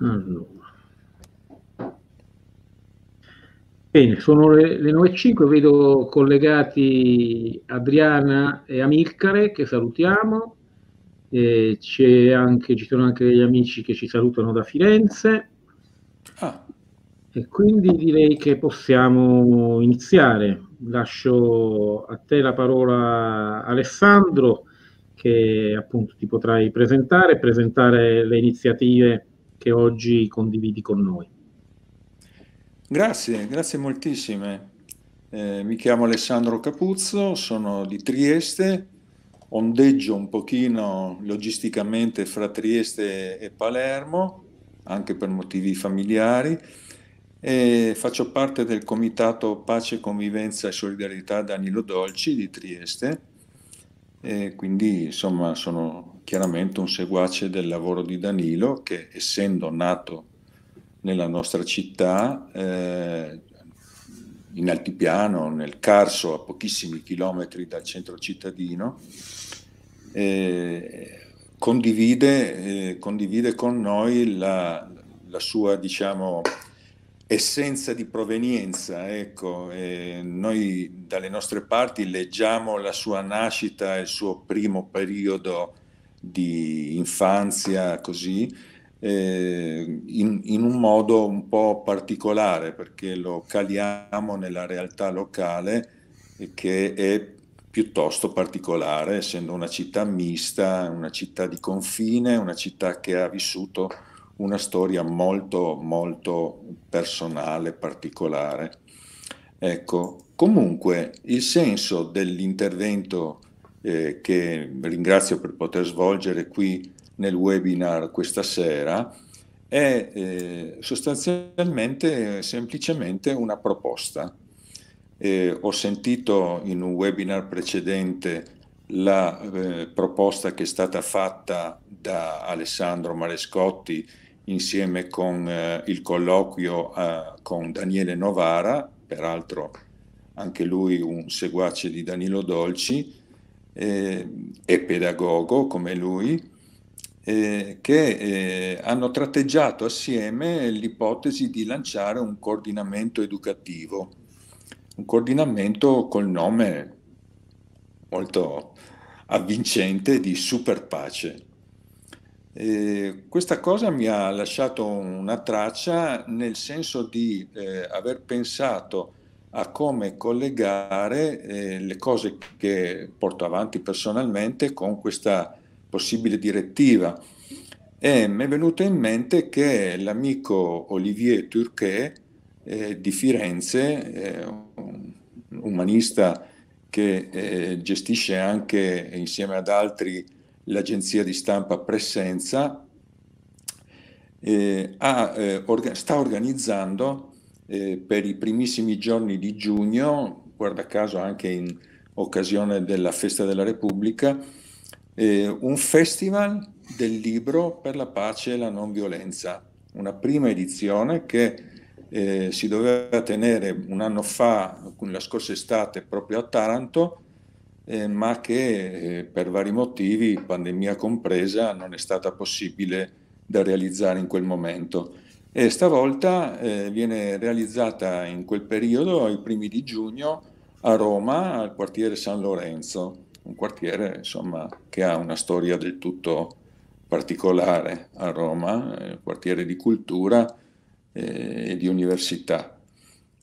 Allora. Bene, sono le, le 9.05, vedo collegati Adriana e Amilcare che salutiamo, e anche, ci sono anche degli amici che ci salutano da Firenze ah. e quindi direi che possiamo iniziare. Lascio a te la parola Alessandro che appunto ti potrai presentare presentare le iniziative che oggi condividi con noi. Grazie, grazie moltissime. Eh, mi chiamo Alessandro Capuzzo, sono di Trieste, ondeggio un pochino logisticamente fra Trieste e Palermo, anche per motivi familiari, e faccio parte del comitato Pace, Convivenza e Solidarietà Danilo Dolci di Trieste e quindi insomma sono chiaramente un seguace del lavoro di Danilo che essendo nato nella nostra città eh, in altipiano, nel Carso, a pochissimi chilometri dal centro cittadino, eh, condivide, eh, condivide, con noi la, la sua diciamo, essenza di provenienza. Ecco, eh, noi dalle nostre parti leggiamo la sua nascita, il suo primo periodo di infanzia, così, eh, in, in, un modo un po' particolare, perché lo caliamo nella realtà locale che è piuttosto particolare, essendo una città mista, una città di confine, una città che ha vissuto una storia molto, molto personale, particolare. Ecco, comunque il senso dell'intervento eh, che ringrazio per poter svolgere qui nel webinar questa sera è eh, sostanzialmente semplicemente una proposta. Eh, ho sentito in un webinar precedente la eh, proposta che è stata fatta da Alessandro Marescotti insieme con eh, il colloquio eh, con Daniele Novara, peraltro anche lui un seguace di Danilo Dolci, eh, è pedagogo come lui, eh, che eh, hanno tratteggiato assieme l'ipotesi di lanciare un coordinamento educativo, un coordinamento col nome molto avvincente di Superpace. Eh, questa cosa mi ha lasciato una traccia nel senso di eh, aver pensato a come collegare eh, le cose che porto avanti personalmente con questa possibile direttiva. E mi è venuto in mente che l'amico Olivier Turquet eh, di Firenze, un umanista che eh, gestisce anche insieme ad altri l'agenzia di stampa Presenza, eh, ha, eh, orga- sta organizzando eh, per i primissimi giorni di giugno, guarda caso anche in occasione della Festa della Repubblica, eh, un festival del libro per la pace e la non violenza, una prima edizione che eh, si doveva tenere un anno fa, la scorsa estate, proprio a Taranto, eh, ma che eh, per vari motivi, pandemia compresa, non è stata possibile da realizzare in quel momento. E stavolta eh, viene realizzata in quel periodo, ai primi di giugno, a Roma, al quartiere San Lorenzo, un quartiere insomma, che ha una storia del tutto particolare a Roma, un eh, quartiere di cultura eh, e di università.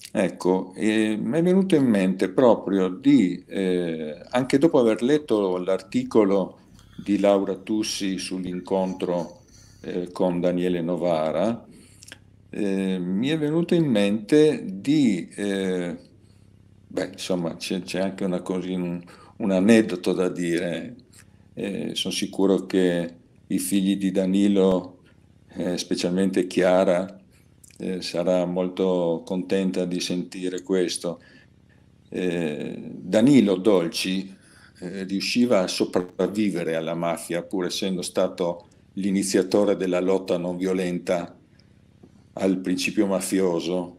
Ecco, mi è venuto in mente proprio di, eh, anche dopo aver letto l'articolo di Laura Tussi sull'incontro eh, con Daniele Novara, eh, mi è venuto in mente di, eh, beh, insomma, c'è, c'è anche una così, un, un, aneddoto da dire. Eh, sono sicuro che i figli di Danilo, specialmente Chiara, eh, sarà molto contenta di sentire questo. Eh, Danilo Dolci eh, riusciva a sopravvivere alla mafia pur essendo stato l'iniziatore della lotta non violenta al principio mafioso.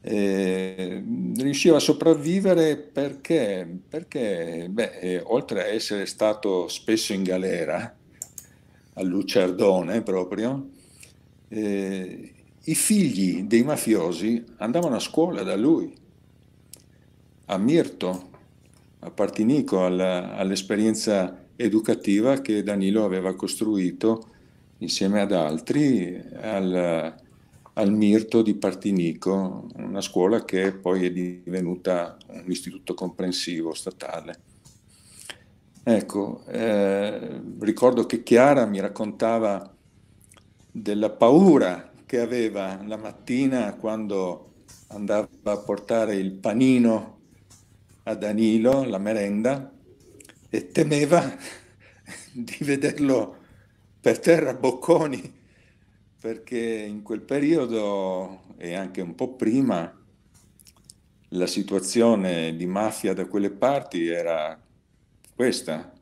Eh, riusciva a sopravvivere perché, perché beh, eh, oltre a essere stato spesso in galera, a Lucerdone proprio, eh, i figli dei mafiosi andavano a scuola da lui, a Mirto, a Partinico, alla, all'esperienza educativa che Danilo aveva costruito insieme ad altri al, al Mirto di Partinico, una scuola che poi è divenuta un istituto comprensivo statale. Ecco, eh, ricordo che Chiara mi raccontava della paura che aveva la mattina quando andava a portare il panino a Danilo, la merenda, e temeva di vederlo per terra bocconi, perché in quel periodo e anche un po' prima la situazione di mafia da quelle parti era questa.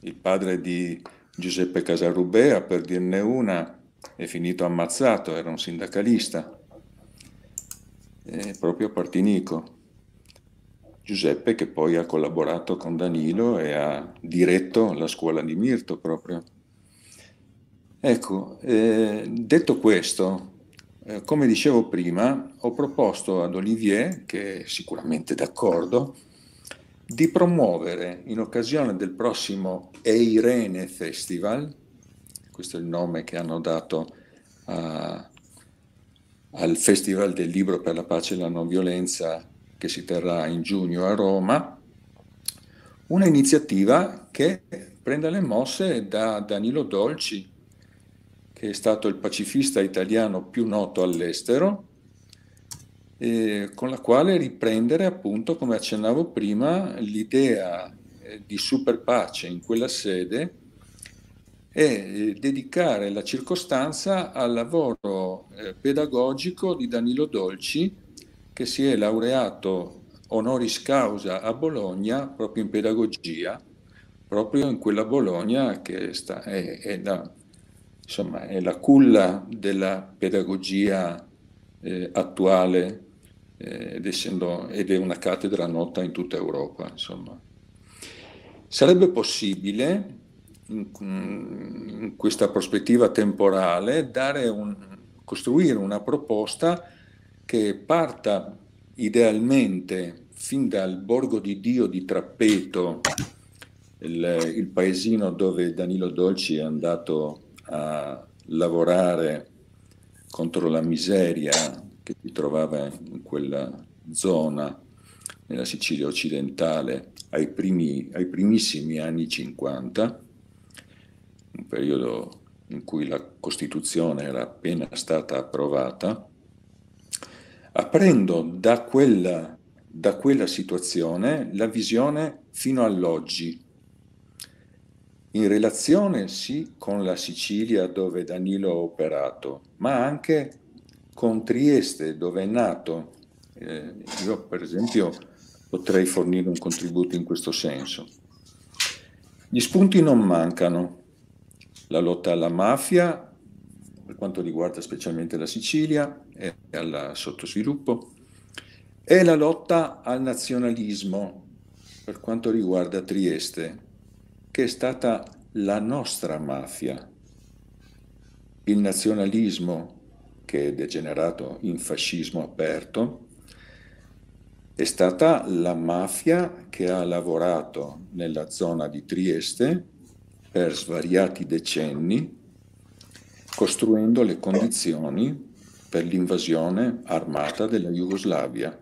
Il padre di Giuseppe Casarubea, per dirne una, è finito ammazzato, era un sindacalista, è proprio a Partinico. Giuseppe che poi ha collaborato con Danilo e ha diretto la scuola di Mirto proprio. Ecco, eh, detto questo, eh, come dicevo prima, ho proposto ad Olivier, che è sicuramente d'accordo, di promuovere in occasione del prossimo Eirene Festival, questo è il nome che hanno dato a, al Festival del Libro per la Pace e la Non Violenza che si terrà in giugno a Roma, una iniziativa che prende le mosse da Danilo Dolci, che è stato il pacifista italiano più noto all'estero, eh, con la quale riprendere appunto, come accennavo prima, l'idea eh, di super pace in quella sede e eh, dedicare la circostanza al lavoro eh, pedagogico di Danilo Dolci che si è laureato honoris causa a Bologna proprio in pedagogia, proprio in quella Bologna che sta, è, è, la, insomma, è la culla della pedagogia eh, attuale eh, ed, essendo, ed, è una cattedra nota in tutta Europa. Insomma. Sarebbe possibile in, in questa prospettiva temporale un, costruire una proposta che parta idealmente fin dal borgo di Dio di Trappeto, il, il paesino dove Danilo Dolci è andato a lavorare contro la miseria che si trovava in quella zona nella Sicilia occidentale ai, primi, ai primissimi anni 50, un periodo in cui la Costituzione era appena stata approvata, aprendo da quella, da quella situazione la visione fino all'oggi, in relazione sì con la Sicilia dove Danilo ha operato, ma anche con Trieste dove è nato. Eh, io per esempio potrei fornire un contributo in questo senso. Gli spunti non mancano. La lotta alla mafia, per quanto riguarda specialmente la Sicilia e al sottosviluppo, e la lotta al nazionalismo per quanto riguarda Trieste, che è stata la nostra mafia. Il nazionalismo, che è degenerato in fascismo aperto, è stata la mafia che ha lavorato nella zona di Trieste per svariati decenni costruendo le condizioni per l'invasione armata della Jugoslavia.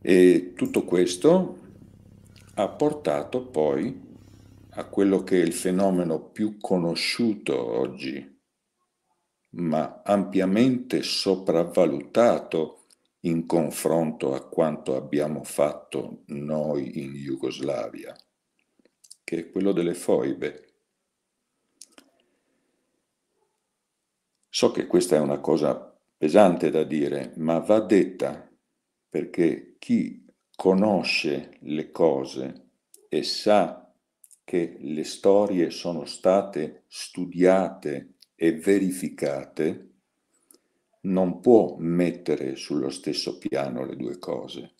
E tutto questo ha portato poi a quello che è il fenomeno più conosciuto oggi, ma ampiamente sopravvalutato in confronto a quanto abbiamo fatto noi in Jugoslavia, che è quello delle foibe. So che questa è una cosa pesante da dire, ma va detta perché chi conosce le cose e sa che le storie sono state studiate e verificate, non può mettere sullo stesso piano le due cose.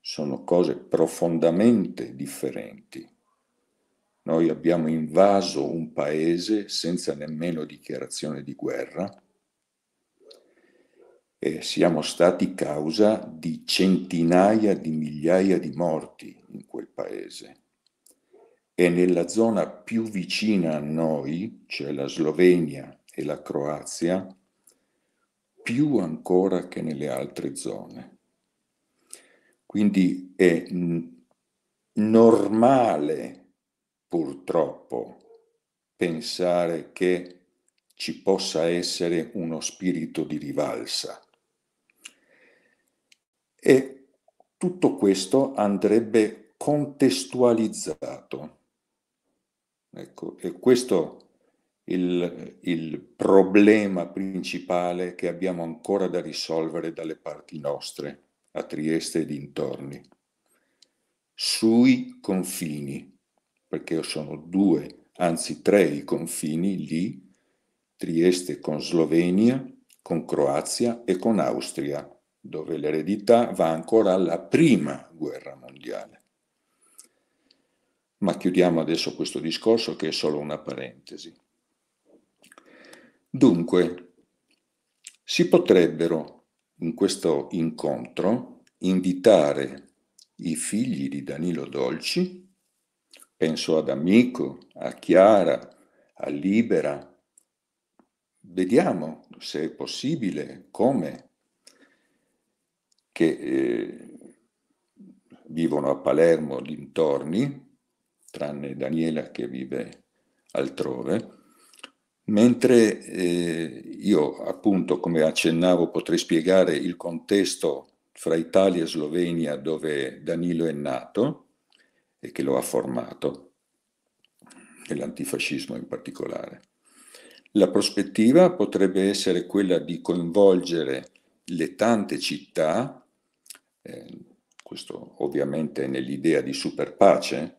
Sono cose profondamente differenti. Noi abbiamo invaso un paese senza nemmeno dichiarazione di guerra e siamo stati causa di centinaia di migliaia di morti in quel paese. E nella zona più vicina a noi, cioè la Slovenia e la Croazia, più ancora che nelle altre zone. Quindi è normale purtroppo pensare che ci possa essere uno spirito di rivalsa. E tutto questo andrebbe contestualizzato. Ecco, e questo il, il problema principale che abbiamo ancora da risolvere dalle parti nostre, a Trieste e dintorni. Sui confini, perché sono due, anzi tre i confini lì, Trieste con Slovenia, con Croazia e con Austria, dove l'eredità va ancora alla prima guerra mondiale. Ma chiudiamo adesso questo discorso che è solo una parentesi. Dunque, si potrebbero in questo incontro invitare i figli di Danilo Dolci penso ad Amico, a Chiara, a Libera. Vediamo se è possibile, come, che eh, vivono a Palermo dintorni, tranne Daniela che vive altrove, mentre eh, io appunto, come accennavo, potrei spiegare il contesto fra Italia e Slovenia dove Danilo è nato, e che lo ha formato, e l'antifascismo in particolare. La prospettiva potrebbe essere quella di coinvolgere le tante città, eh, questo ovviamente nell'idea di superpace,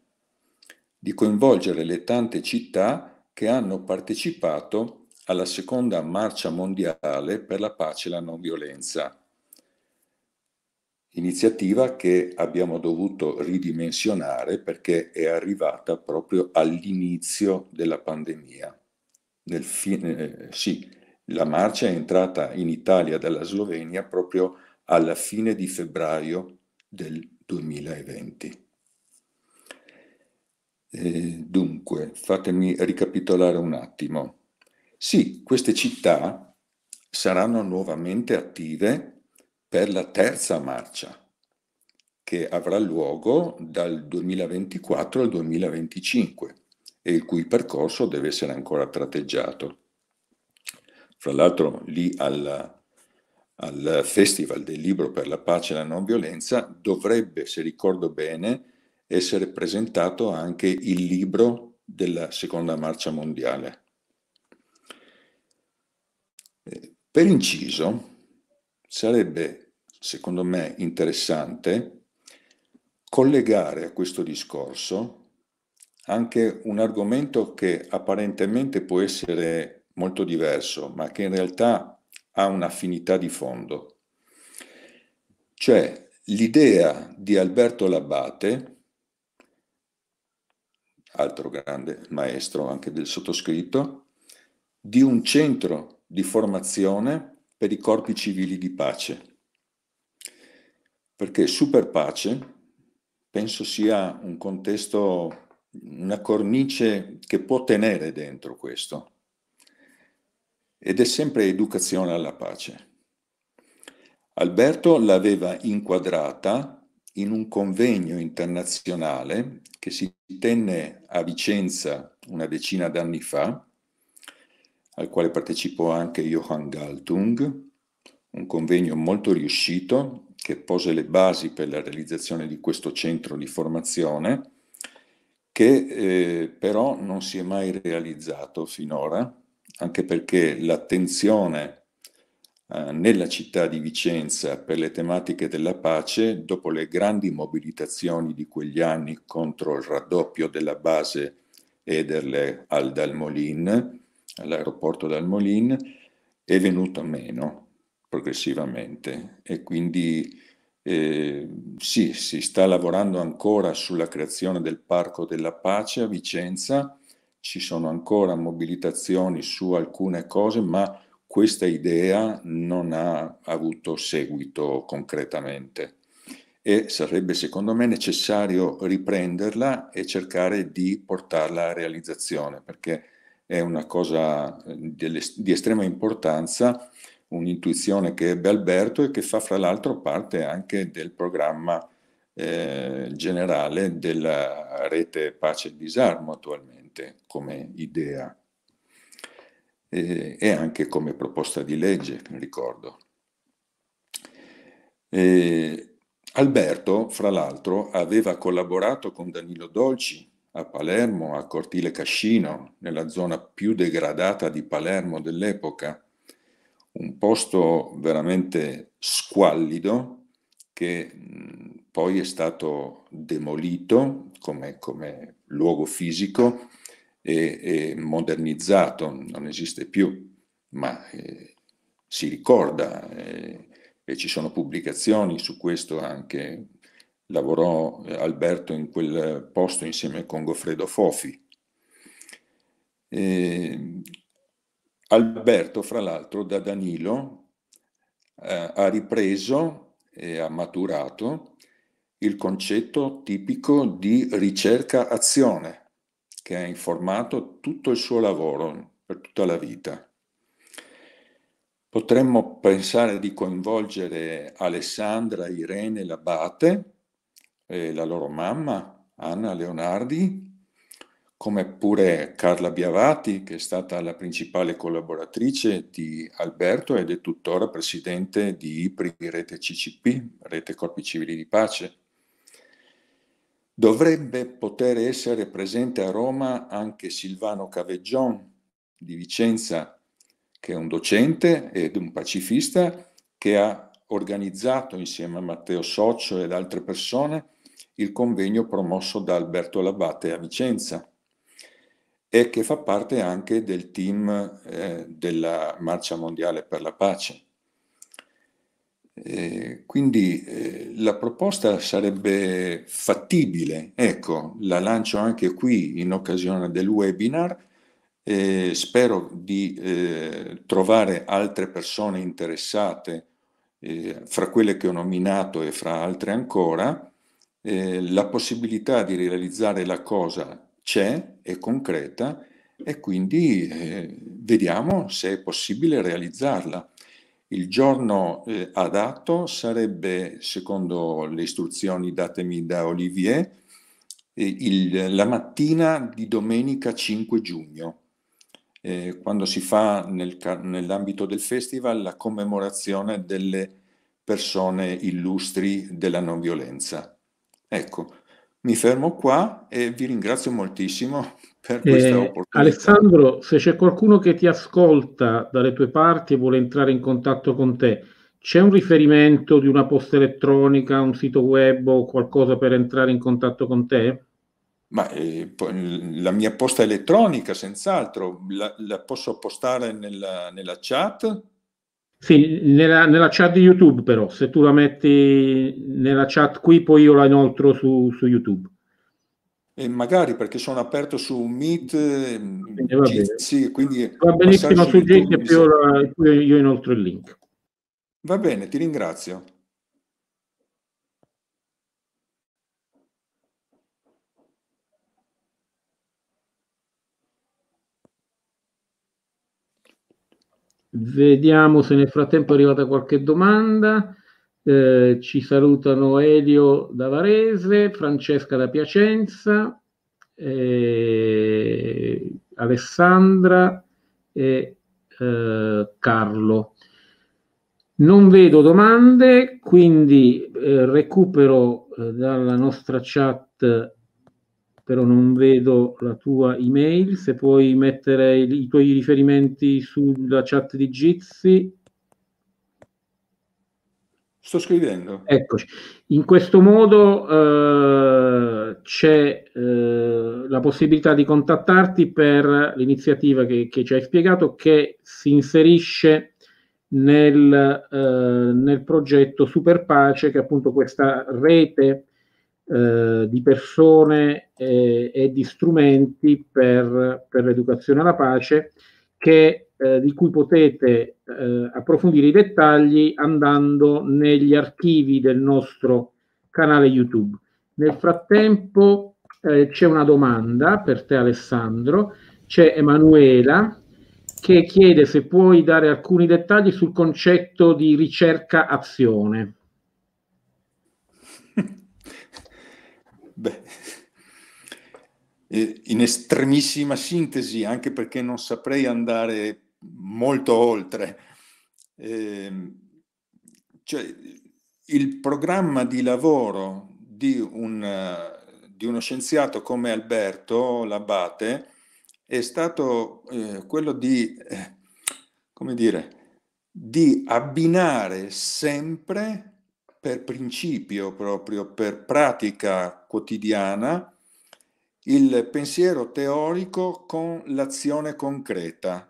di coinvolgere le tante città che hanno partecipato alla seconda marcia mondiale per la pace e la non violenza iniziativa che abbiamo dovuto ridimensionare perché è arrivata proprio all'inizio della pandemia. Fine, eh, sì, la marcia è entrata in Italia dalla Slovenia proprio alla fine di febbraio del 2020. E dunque, fatemi ricapitolare un attimo. Sì, queste città saranno nuovamente attive per la terza marcia, che avrà luogo dal 2024 al 2025 e il cui percorso deve essere ancora tratteggiato. Fra l'altro lì al, al Festival del Libro per la Pace e la Non Violenza dovrebbe, se ricordo bene, essere presentato anche il libro della seconda marcia mondiale. Eh, per inciso, sarebbe, secondo me, interessante collegare a questo discorso anche un argomento che apparentemente può essere molto diverso, ma che in realtà ha un'affinità di fondo. Cioè l'idea di Alberto Labate, altro grande maestro anche del sottoscritto, di un centro di formazione per i corpi civili di pace. Perché super pace penso sia un contesto, una cornice che può tenere dentro questo. Ed è sempre educazione alla pace. Alberto l'aveva inquadrata in un convegno internazionale che si tenne a Vicenza una decina d'anni fa, al quale partecipò anche Johann Galtung, un convegno molto riuscito che pose le basi per la realizzazione di questo centro di formazione che eh, però non si è mai realizzato finora, anche perché l'attenzione eh, nella città di Vicenza per le tematiche della pace, dopo le grandi mobilitazioni di quegli anni contro il raddoppio della base Ederle al Dalmolin, all'aeroporto dal Molin è venuto meno progressivamente. E quindi Eh, sì, si sta lavorando ancora sulla creazione del Parco della Pace a Vicenza, ci sono ancora mobilitazioni su alcune cose, ma questa idea non ha avuto seguito concretamente. E sarebbe secondo me necessario riprenderla e cercare di portarla a realizzazione perché è una cosa di estrema importanza un'intuizione che ebbe Alberto e che fa fra l'altro parte anche del programma eh, generale della rete pace e disarmo attualmente come idea e, e anche come proposta di legge, ricordo. E Alberto, fra l'altro, aveva collaborato con Danilo Dolci a Palermo, a Cortile Cascino, nella zona più degradata di Palermo dell'epoca, un posto veramente squallido che mh, poi è stato demolito come, come luogo fisico e, e, modernizzato, non esiste più, ma eh, si ricorda eh, e ci sono pubblicazioni su questo anche. Lavorò eh, Alberto in quel posto insieme con Goffredo Fofi. E, Alberto, fra l'altro, da Danilo eh, ha ripreso e ha maturato il concetto tipico di ricerca-azione che ha informato tutto il suo lavoro per tutta la vita. Potremmo pensare di coinvolgere Alessandra, Irene Labate, e la loro mamma, Anna Leonardi, come pure Carla Biavati, che è stata la principale collaboratrice di Alberto ed è tuttora presidente di IPRI Rete CCP, Rete Corpi Civili di Pace. Dovrebbe poter essere presente a Roma anche Silvano Caveggion di Vicenza, che è un docente ed un pacifista che ha organizzato insieme a Matteo Socio ed altre persone il convegno promosso da Alberto Labate a Vicenza e che fa parte anche del team eh, della Marcia Mondiale per la Pace. Eh, quindi eh, la proposta sarebbe fattibile, ecco, la lancio anche qui in occasione del webinar, eh, spero di eh, trovare altre persone interessate eh, fra quelle che ho nominato e fra altre ancora, la possibilità di realizzare la cosa c'è, è concreta e quindi vediamo se è possibile realizzarla. Il giorno eh, adatto sarebbe, secondo le istruzioni datemi da Olivier, eh, il, la mattina di domenica 5 giugno, eh, quando si fa nel, nell'ambito del festival la commemorazione delle persone illustri della non violenza. Ecco, mi fermo qua e vi ringrazio moltissimo per questa eh, opportunità. Alessandro, se c'è qualcuno che ti ascolta dalle tue parti e vuole entrare in contatto con te, c'è un riferimento di una posta elettronica, un sito web o qualcosa per entrare in contatto con te? Ma eh, la mia posta elettronica, senz'altro, la, la posso postare nella, nella chat? Sì, nella, nella, chat di YouTube però, se tu la metti nella chat qui, poi io la inoltro su, su YouTube. E magari perché sono aperto su Meet, quindi va, Jitsi, quindi va benissimo su Jitsi e poi io, inoltro il link. Va bene, ti ringrazio. Vediamo se nel frattempo è arrivata qualche domanda. Eh, ci salutano Elio da Varese, Francesca da Piacenza, eh, Alessandra e eh, Carlo. Non vedo domande, quindi eh, recupero eh, dalla nostra chat però non vedo la tua email, se puoi mettere i, i tuoi riferimenti sulla chat di Jitsi. Sto scrivendo. Eccoci. In questo modo eh, c'è eh, la possibilità di contattarti per l'iniziativa che, che ci hai spiegato che si inserisce nel, eh, nel progetto Superpace, che è appunto questa rete eh, di persone e, e, di strumenti per, per, l'educazione alla pace, che, eh, di cui potete eh, approfondire i dettagli andando negli archivi del nostro canale YouTube. Nel frattempo eh, c'è una domanda per te Alessandro, c'è Emanuela che chiede se puoi dare alcuni dettagli sul concetto di ricerca-azione. Beh, in estremissima sintesi, anche perché non saprei andare molto oltre. Eh, cioè, il programma di lavoro di, un, di uno scienziato come Alberto Labate è stato eh, quello di, eh, come dire, di abbinare sempre per principio, proprio per pratica quotidiana, il pensiero teorico con l'azione concreta.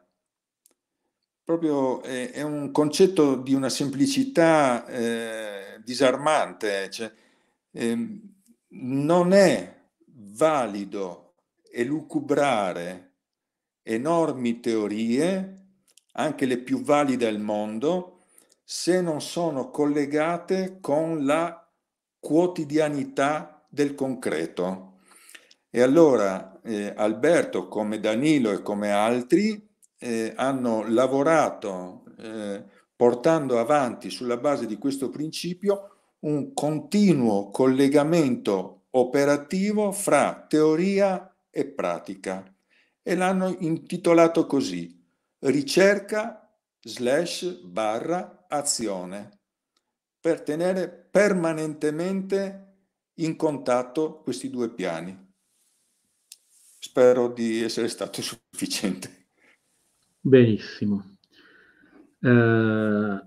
Proprio è, è un concetto di una semplicità eh, disarmante, cioè, eh, non è valido elucubrare enormi teorie, anche le più valide al mondo, se non sono collegate con la quotidianità del concreto. E allora eh, Alberto, come Danilo e come altri, eh, hanno lavorato eh, portando avanti sulla base di questo principio un continuo collegamento operativo fra teoria e pratica e l'hanno intitolato così, ricerca slash barra azione, per tenere permanentemente in contatto questi due piani. Spero di essere stato sufficiente. Benissimo. Eh,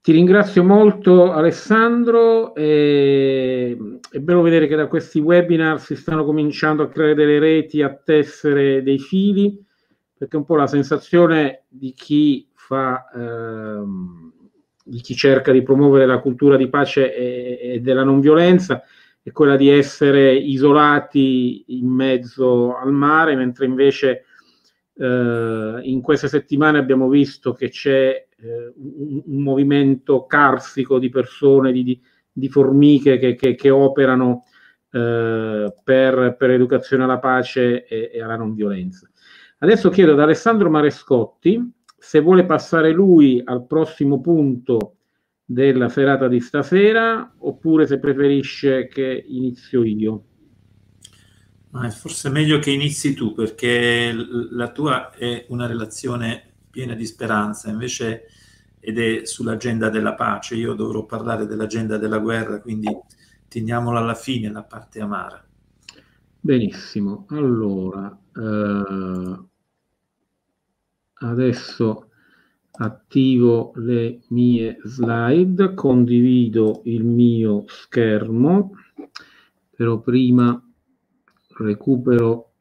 ti ringrazio molto Alessandro, e, è bello vedere che da questi webinar si stanno cominciando a creare delle reti, a tessere dei fili, perché un po' la sensazione di chi fa, ehm, di chi cerca di promuovere la cultura di pace e, e della non violenza è quella di essere isolati in mezzo al mare, mentre invece eh, in queste settimane abbiamo visto che c'è eh, un, un, movimento carsico di persone, di, di, formiche che, che, che operano eh, per, per l'educazione alla pace e, e, alla non violenza. Adesso chiedo ad Alessandro Marescotti se vuole passare lui al prossimo punto della serata di stasera oppure se preferisce che inizio io. Ma è forse meglio che inizi tu perché la tua è una relazione piena di speranza, invece ed è sull'agenda della pace. Io dovrò parlare dell'agenda della guerra, quindi teniamola alla fine la parte amara. Benissimo, allora eh, adesso attivo le mie slide, condivido il mio schermo, però prima recupero,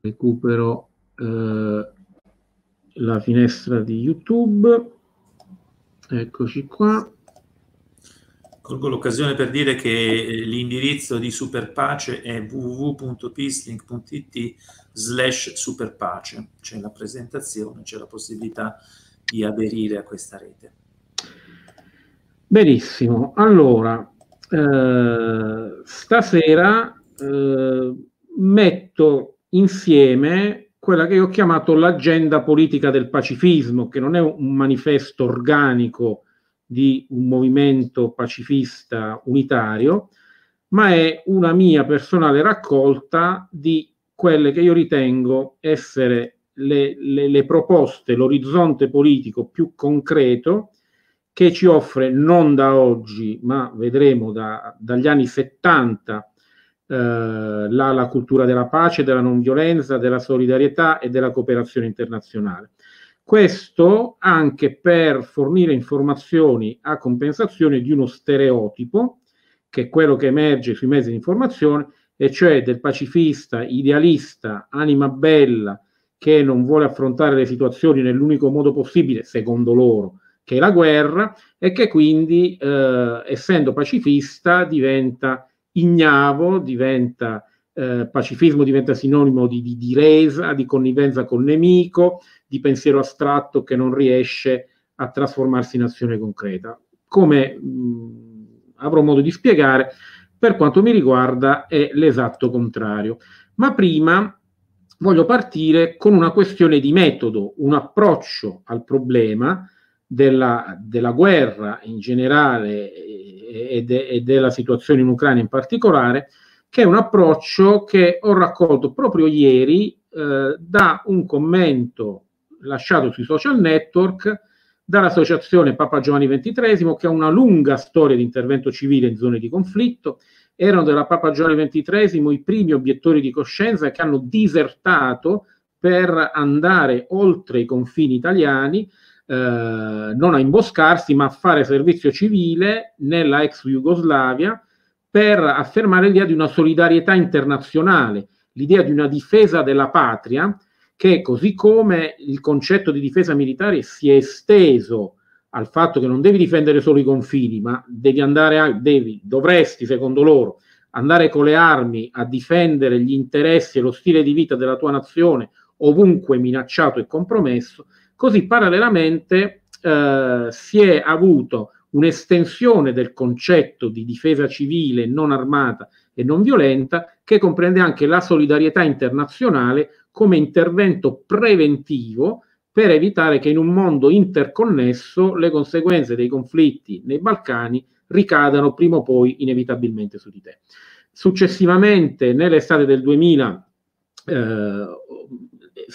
recupero eh, la finestra di YouTube. Eccoci qua. Colgo l'occasione per dire che eh, l'indirizzo di Superpace è www.peacelink.it slash superpace. C'è la presentazione, c'è la possibilità di aderire a questa rete. Benissimo, allora eh, stasera eh, metto insieme quella che io ho chiamato l'agenda politica del pacifismo, che non è un manifesto organico di un movimento pacifista unitario, ma è una mia personale raccolta di quelle che io ritengo essere le, le, le proposte, l'orizzonte politico più concreto che ci offre non da oggi, ma vedremo da, dagli anni 70 eh, la, la, cultura della pace, della non violenza, della solidarietà e della cooperazione internazionale. Questo anche per fornire informazioni a compensazione di uno stereotipo, che è quello che emerge sui mezzi di informazione, e cioè del pacifista, idealista, anima bella, che non vuole affrontare le situazioni nell'unico modo possibile, secondo loro, che è la guerra, e che quindi, eh, essendo pacifista, diventa ignavo, diventa eh, pacifismo diventa sinonimo di, di, di, resa, di connivenza col nemico, di pensiero astratto che non riesce a trasformarsi in azione concreta. Come mh, avrò modo di spiegare, per quanto mi riguarda è l'esatto contrario. Ma prima voglio partire con una questione di metodo, un approccio al problema della, della guerra in generale e, de, e, della situazione in Ucraina in particolare, che è un approccio che ho raccolto proprio ieri eh, da un commento lasciato sui social network dall'associazione Papa Giovanni XXIII, che ha una lunga storia di intervento civile in zone di conflitto. Erano della Papa Giovanni XXIII i primi obiettori di coscienza che hanno disertato per andare oltre i confini italiani, eh, non a imboscarsi, ma a fare servizio civile nella ex Jugoslavia per affermare l'idea di una solidarietà internazionale, l'idea di una difesa della patria che così come il concetto di difesa militare si è esteso al fatto che non devi difendere solo i confini, ma devi andare a, devi, dovresti, secondo loro, andare con le armi a difendere gli interessi e lo stile di vita della tua nazione ovunque minacciato e compromesso, così parallelamente eh, si è avuto un'estensione del concetto di difesa civile non armata e non violenta che comprende anche la solidarietà internazionale come intervento preventivo per evitare che in un mondo interconnesso le conseguenze dei conflitti nei Balcani ricadano prima o poi inevitabilmente su di te. Successivamente, nell'estate del 2000, eh,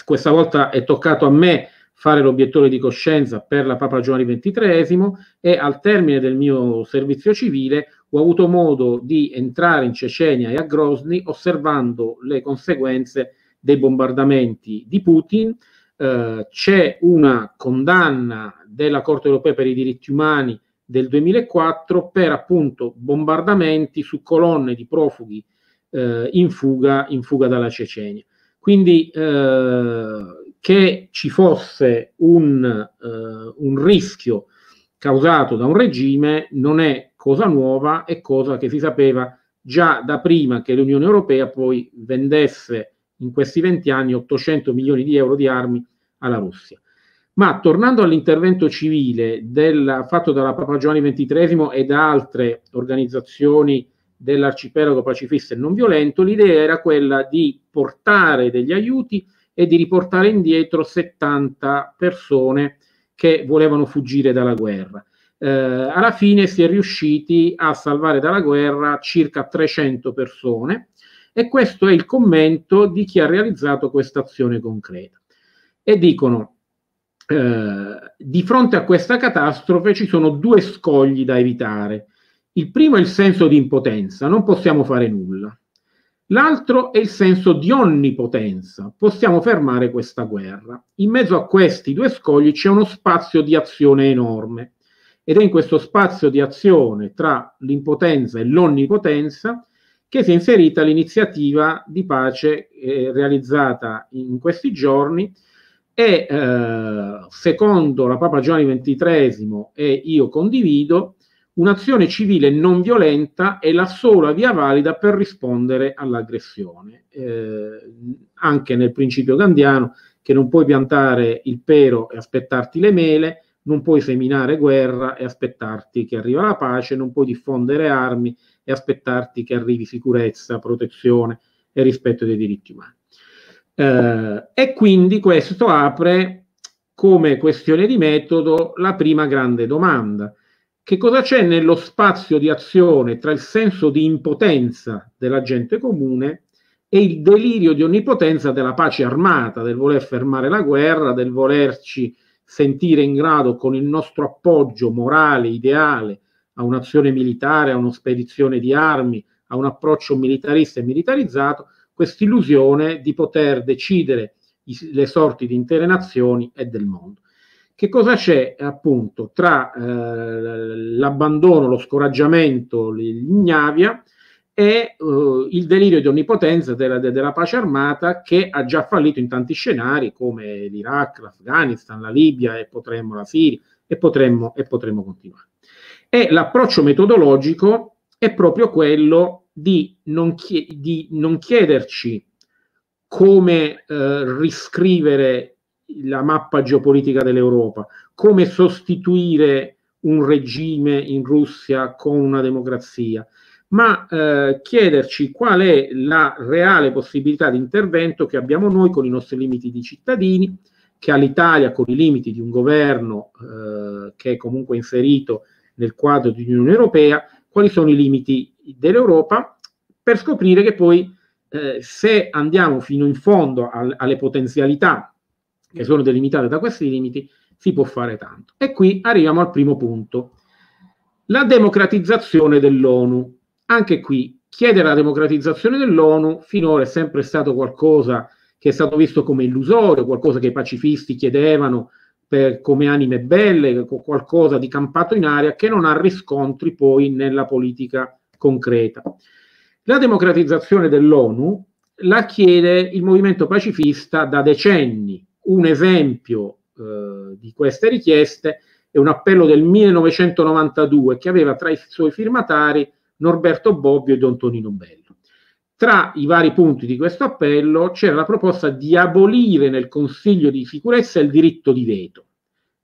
questa volta è toccato a me fare l'obiettore di coscienza per la Papa Giovanni XXIII e al termine del mio servizio civile ho avuto modo di entrare in Cecenia e a Grozny osservando le conseguenze dei bombardamenti di Putin, eh, c'è una condanna della Corte europea per i diritti umani del 2004 per appunto bombardamenti su colonne di profughi eh, in, fuga, in fuga dalla Cecenia. Quindi eh, che ci fosse un, eh, un rischio causato da un regime non è cosa nuova, è cosa che si sapeva già da prima che l'Unione Europea poi vendesse in questi 20 anni 800 milioni di euro di armi alla Russia. Ma tornando all'intervento civile del, fatto dalla Papa Giovanni XXIII e da altre organizzazioni dell'arcipelago pacifista e non violento, l'idea era quella di portare degli aiuti e di riportare indietro 70 persone che volevano fuggire dalla guerra. Eh, alla fine si è riusciti a salvare dalla guerra circa 300 persone e questo è il commento di chi ha realizzato questa azione concreta. E dicono, eh, di fronte a questa catastrofe ci sono due scogli da evitare. Il primo è il senso di impotenza, non possiamo fare nulla. L'altro è il senso di onnipotenza, possiamo fermare questa guerra. In mezzo a questi due scogli c'è uno spazio di azione enorme. Ed è in questo spazio di azione tra l'impotenza e l'onnipotenza che si è inserita l'iniziativa di pace eh, realizzata in questi giorni. E eh, secondo la Papa Giovanni XXIII e io condivido, un'azione civile non violenta è la sola via valida per rispondere all'aggressione. Eh, anche nel principio gandiano che non puoi piantare il pero e aspettarti le mele, non puoi seminare guerra e aspettarti che arriva la pace, non puoi diffondere armi e aspettarti che arrivi sicurezza, protezione e rispetto dei diritti umani. Eh, e quindi questo apre come questione di metodo la prima grande domanda. Che cosa c'è nello spazio di azione tra il senso di impotenza della gente comune e il delirio di onnipotenza della pace armata, del voler fermare la guerra, del volerci sentire in grado con il nostro appoggio morale, ideale, a un'azione militare, a una spedizione di armi, a un approccio militarista e militarizzato, quest'illusione di poter decidere le sorti di intere nazioni e del mondo. Che cosa c'è appunto tra eh, l'abbandono, lo scoraggiamento, l'ignavia è uh, il delirio di onnipotenza della, della, pace armata che ha già fallito in tanti scenari come l'Iraq, l'Afghanistan, la Libia e potremmo la Siria e potremmo, e potremmo continuare. E l'approccio metodologico è proprio quello di non, chie- di non chiederci come eh, riscrivere la mappa geopolitica dell'Europa, come sostituire un regime in Russia con una democrazia, ma eh, chiederci qual è la reale possibilità di intervento che abbiamo noi con i nostri limiti di cittadini, che ha l'Italia con i limiti di un governo eh, che è comunque inserito nel quadro di Unione Europea, quali sono i limiti dell'Europa, per scoprire che poi eh, se andiamo fino in fondo al, alle potenzialità che sono delimitate da questi limiti, si può fare tanto. E qui arriviamo al primo punto, la democratizzazione dell'ONU. Anche qui chiedere la democratizzazione dell'ONU finora è sempre stato qualcosa che è stato visto come illusorio, qualcosa che i pacifisti chiedevano per, come anime belle, qualcosa di campato in aria che non ha riscontri poi nella politica concreta. La democratizzazione dell'ONU la chiede il movimento pacifista da decenni. Un esempio eh, di queste richieste è un appello del 1992 che aveva tra i suoi firmatari Norberto Bobbio e Don Tonino Bello. Tra i vari punti di questo appello c'era la proposta di abolire nel Consiglio di sicurezza il diritto di veto.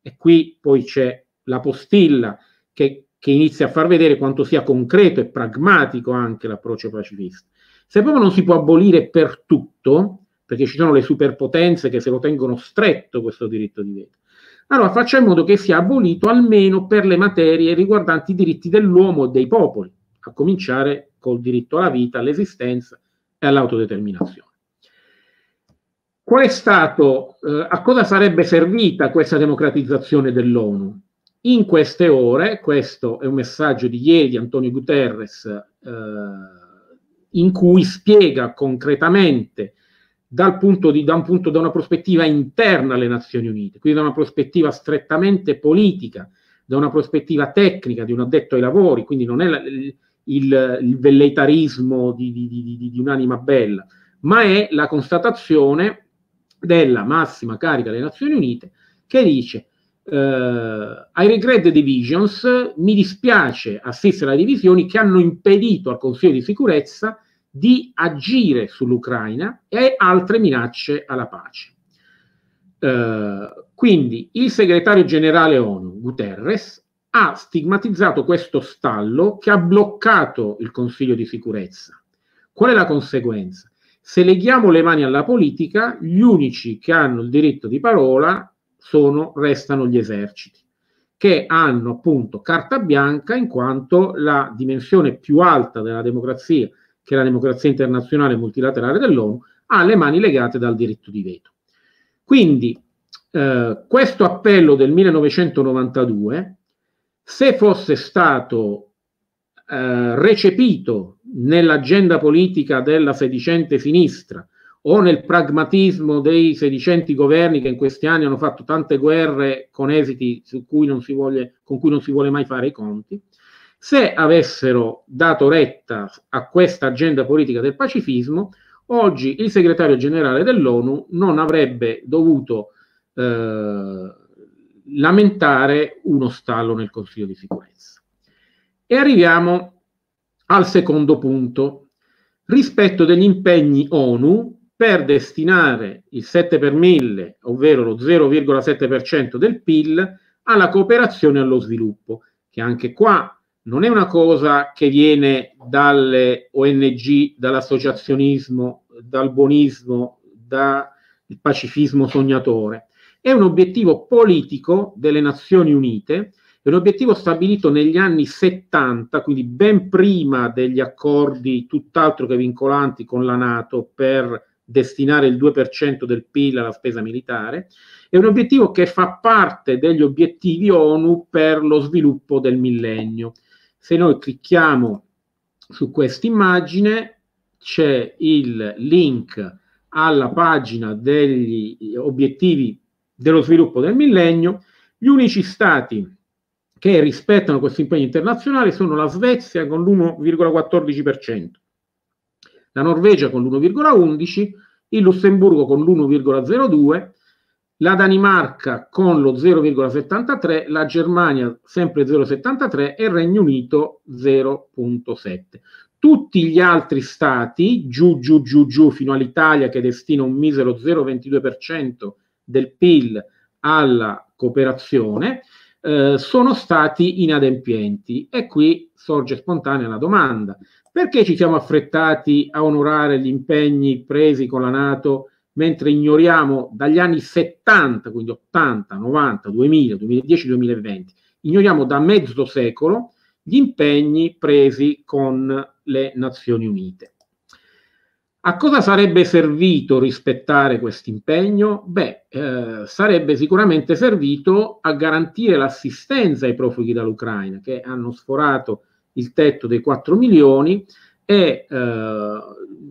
E qui poi c'è la postilla che, che inizia a far vedere quanto sia concreto e pragmatico anche l'approccio pacifista. Se proprio non si può abolire per tutto, perché ci sono le superpotenze che se lo tengono stretto questo diritto di veto, allora faccia in modo che sia abolito almeno per le materie riguardanti i diritti dell'uomo e dei popoli, a cominciare col diritto alla vita, all'esistenza e all'autodeterminazione. Qual è stato, eh, a cosa sarebbe servita questa democratizzazione dell'ONU? In queste ore, questo è un messaggio di ieri di Antonio Guterres, eh, in cui spiega concretamente dal punto di, da, un punto, da una prospettiva interna alle Nazioni Unite, quindi da una prospettiva strettamente politica, da una prospettiva tecnica di un addetto ai lavori, quindi non è la, il, il, velleitarismo di, di, di, di un'anima bella, ma è la constatazione della massima carica delle Nazioni Unite che dice Uh, I regret the divisions, mi dispiace assistere alle divisioni che hanno impedito al Consiglio di sicurezza di agire sull'Ucraina e altre minacce alla pace. Uh, quindi il segretario generale ONU, Guterres, ha stigmatizzato questo stallo che ha bloccato il Consiglio di sicurezza. Qual è la conseguenza? Se leghiamo le mani alla politica, gli unici che hanno il diritto di parola sono, restano gli eserciti, che hanno appunto carta bianca in quanto la dimensione più alta della democrazia, che è la democrazia internazionale multilaterale dell'ONU, ha le mani legate dal diritto di veto. Quindi eh, questo appello del 1992 se fosse stato eh, recepito nell'agenda politica della sedicente sinistra o nel pragmatismo dei sedicenti governi che in questi anni hanno fatto tante guerre con esiti cui voglia, con cui non si vuole mai fare i conti, se avessero dato retta a questa agenda politica del pacifismo, oggi il segretario generale dell'ONU non avrebbe dovuto eh, lamentare uno stallo nel Consiglio di sicurezza. E arriviamo al secondo punto, rispetto degli impegni ONU per destinare il 7 per 1000, ovvero lo 0,7% del PIL, alla cooperazione e allo sviluppo, che anche qua non è una cosa che viene dalle ONG, dall'associazionismo, dal buonismo, dal pacifismo sognatore, è un obiettivo politico delle Nazioni Unite, è un obiettivo stabilito negli anni 70, quindi ben prima degli accordi tutt'altro che vincolanti con la Nato per destinare il 2% del PIL alla spesa militare, è un obiettivo che fa parte degli obiettivi ONU per lo sviluppo del millennio. Se noi clicchiamo su questa immagine c'è il link alla pagina degli obiettivi dello sviluppo del millennio, gli unici stati che rispettano questo impegno internazionale sono la Svezia con l'1,14%, la Norvegia con l'1,11, il Lussemburgo con l'1,02, la Danimarca con lo 0,73, la Germania sempre 0,73 e il Regno Unito 0,7. Tutti gli altri stati, giù, giù, giù, giù, fino all'Italia che destina un misero 0,22% del PIL alla cooperazione, eh, sono stati inadempienti. E qui sorge spontanea la domanda, perché ci siamo affrettati a onorare gli impegni presi con la Nato mentre ignoriamo dagli anni 70, quindi 80, 90, 2000, 2010, 2020, ignoriamo da mezzo secolo gli impegni presi con le Nazioni Unite. A cosa sarebbe servito rispettare questo impegno? Beh, eh, sarebbe sicuramente servito a garantire l'assistenza ai profughi dall'Ucraina che hanno sforato il tetto dei 4 milioni e eh,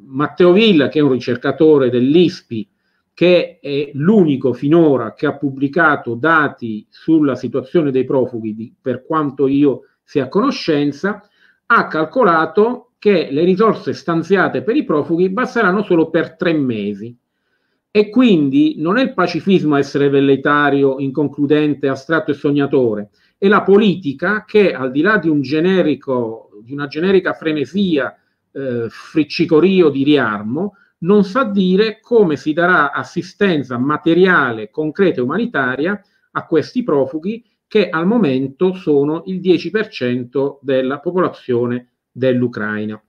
Matteo Villa, che è un ricercatore dell'ISPI, che è l'unico finora che ha pubblicato dati sulla situazione dei profughi, di, per quanto io sia a conoscenza, ha calcolato che le risorse stanziate per i profughi basteranno solo per tre mesi. E quindi non è il pacifismo a essere velleitario, inconcludente, astratto e sognatore, è la politica che al di là di, un generico, di una generica frenesia, eh, friccicorio di riarmo, non sa dire come si darà assistenza materiale, concreta e umanitaria a questi profughi che al momento sono il 10% della popolazione dell'Ucraina.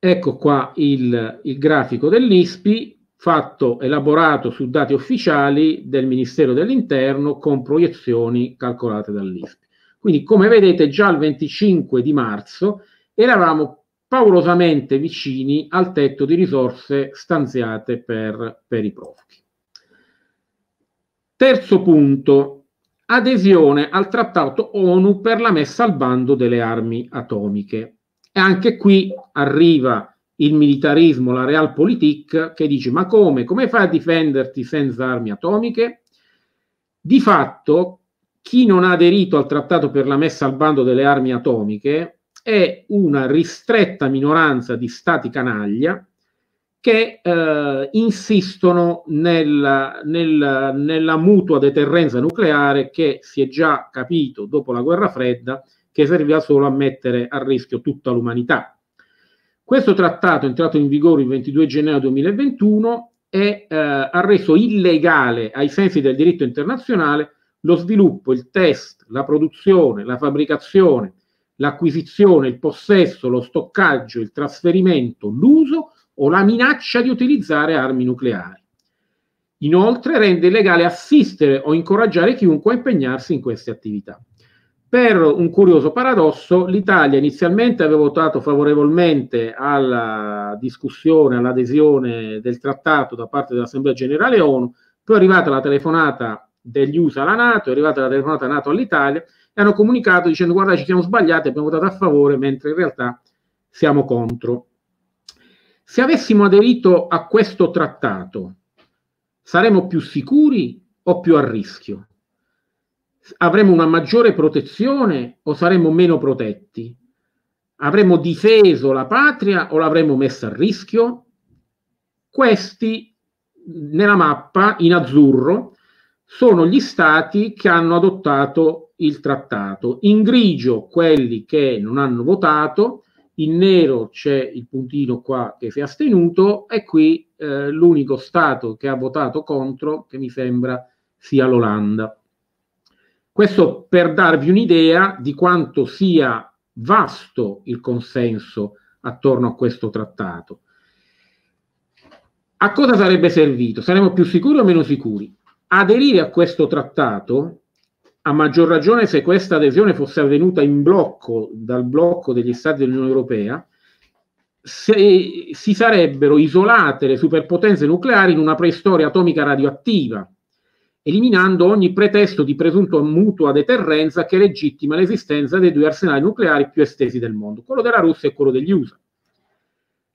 Ecco qua il, il grafico dell'ISPI fatto, elaborato su dati ufficiali del Ministero dell'Interno con proiezioni calcolate dall'ISPI. Quindi come vedete già il 25 di marzo eravamo paurosamente vicini al tetto di risorse stanziate per, per i profughi. Terzo punto, adesione al trattato ONU per la messa al bando delle armi atomiche. E anche qui arriva il militarismo, la realpolitik, che dice ma come? Come fai a difenderti senza armi atomiche? Di fatto, chi non ha aderito al trattato per la messa al bando delle armi atomiche è una ristretta minoranza di stati canaglia che eh, insistono nel, nel, nella mutua deterrenza nucleare che si è già capito dopo la guerra fredda che serviva solo a mettere a rischio tutta l'umanità. Questo trattato, entrato in vigore il 22 gennaio 2021, è, eh, ha reso illegale ai sensi del diritto internazionale lo sviluppo, il test, la produzione, la fabbricazione, l'acquisizione, il possesso, lo stoccaggio, il trasferimento, l'uso o la minaccia di utilizzare armi nucleari. Inoltre rende illegale assistere o incoraggiare chiunque a impegnarsi in queste attività. Per un curioso paradosso, l'Italia inizialmente aveva votato favorevolmente alla discussione, all'adesione del trattato da parte dell'Assemblea Generale ONU, poi è arrivata la telefonata degli USA alla Nato, è arrivata la telefonata Nato all'Italia e hanno comunicato dicendo guarda ci siamo sbagliati, abbiamo votato a favore mentre in realtà siamo contro. Se avessimo aderito a questo trattato, saremmo più sicuri o più a rischio? Avremo una maggiore protezione o saremmo meno protetti? Avremmo difeso la patria o l'avremmo messa a rischio? Questi nella mappa in azzurro sono gli stati che hanno adottato il trattato, in grigio quelli che non hanno votato, in nero c'è il puntino qua che si è astenuto e qui eh, l'unico Stato che ha votato contro, che mi sembra sia l'Olanda. Questo per darvi un'idea di quanto sia vasto il consenso attorno a questo trattato. A cosa sarebbe servito? Saremmo più sicuri o meno sicuri? Aderire a questo trattato a maggior ragione se questa adesione fosse avvenuta in blocco dal blocco degli Stati dell'Unione Europea, se, si sarebbero isolate le superpotenze nucleari in una preistoria atomica radioattiva, eliminando ogni pretesto di presunto mutua deterrenza che legittima l'esistenza dei due arsenali nucleari più estesi del mondo, quello della Russia e quello degli USA.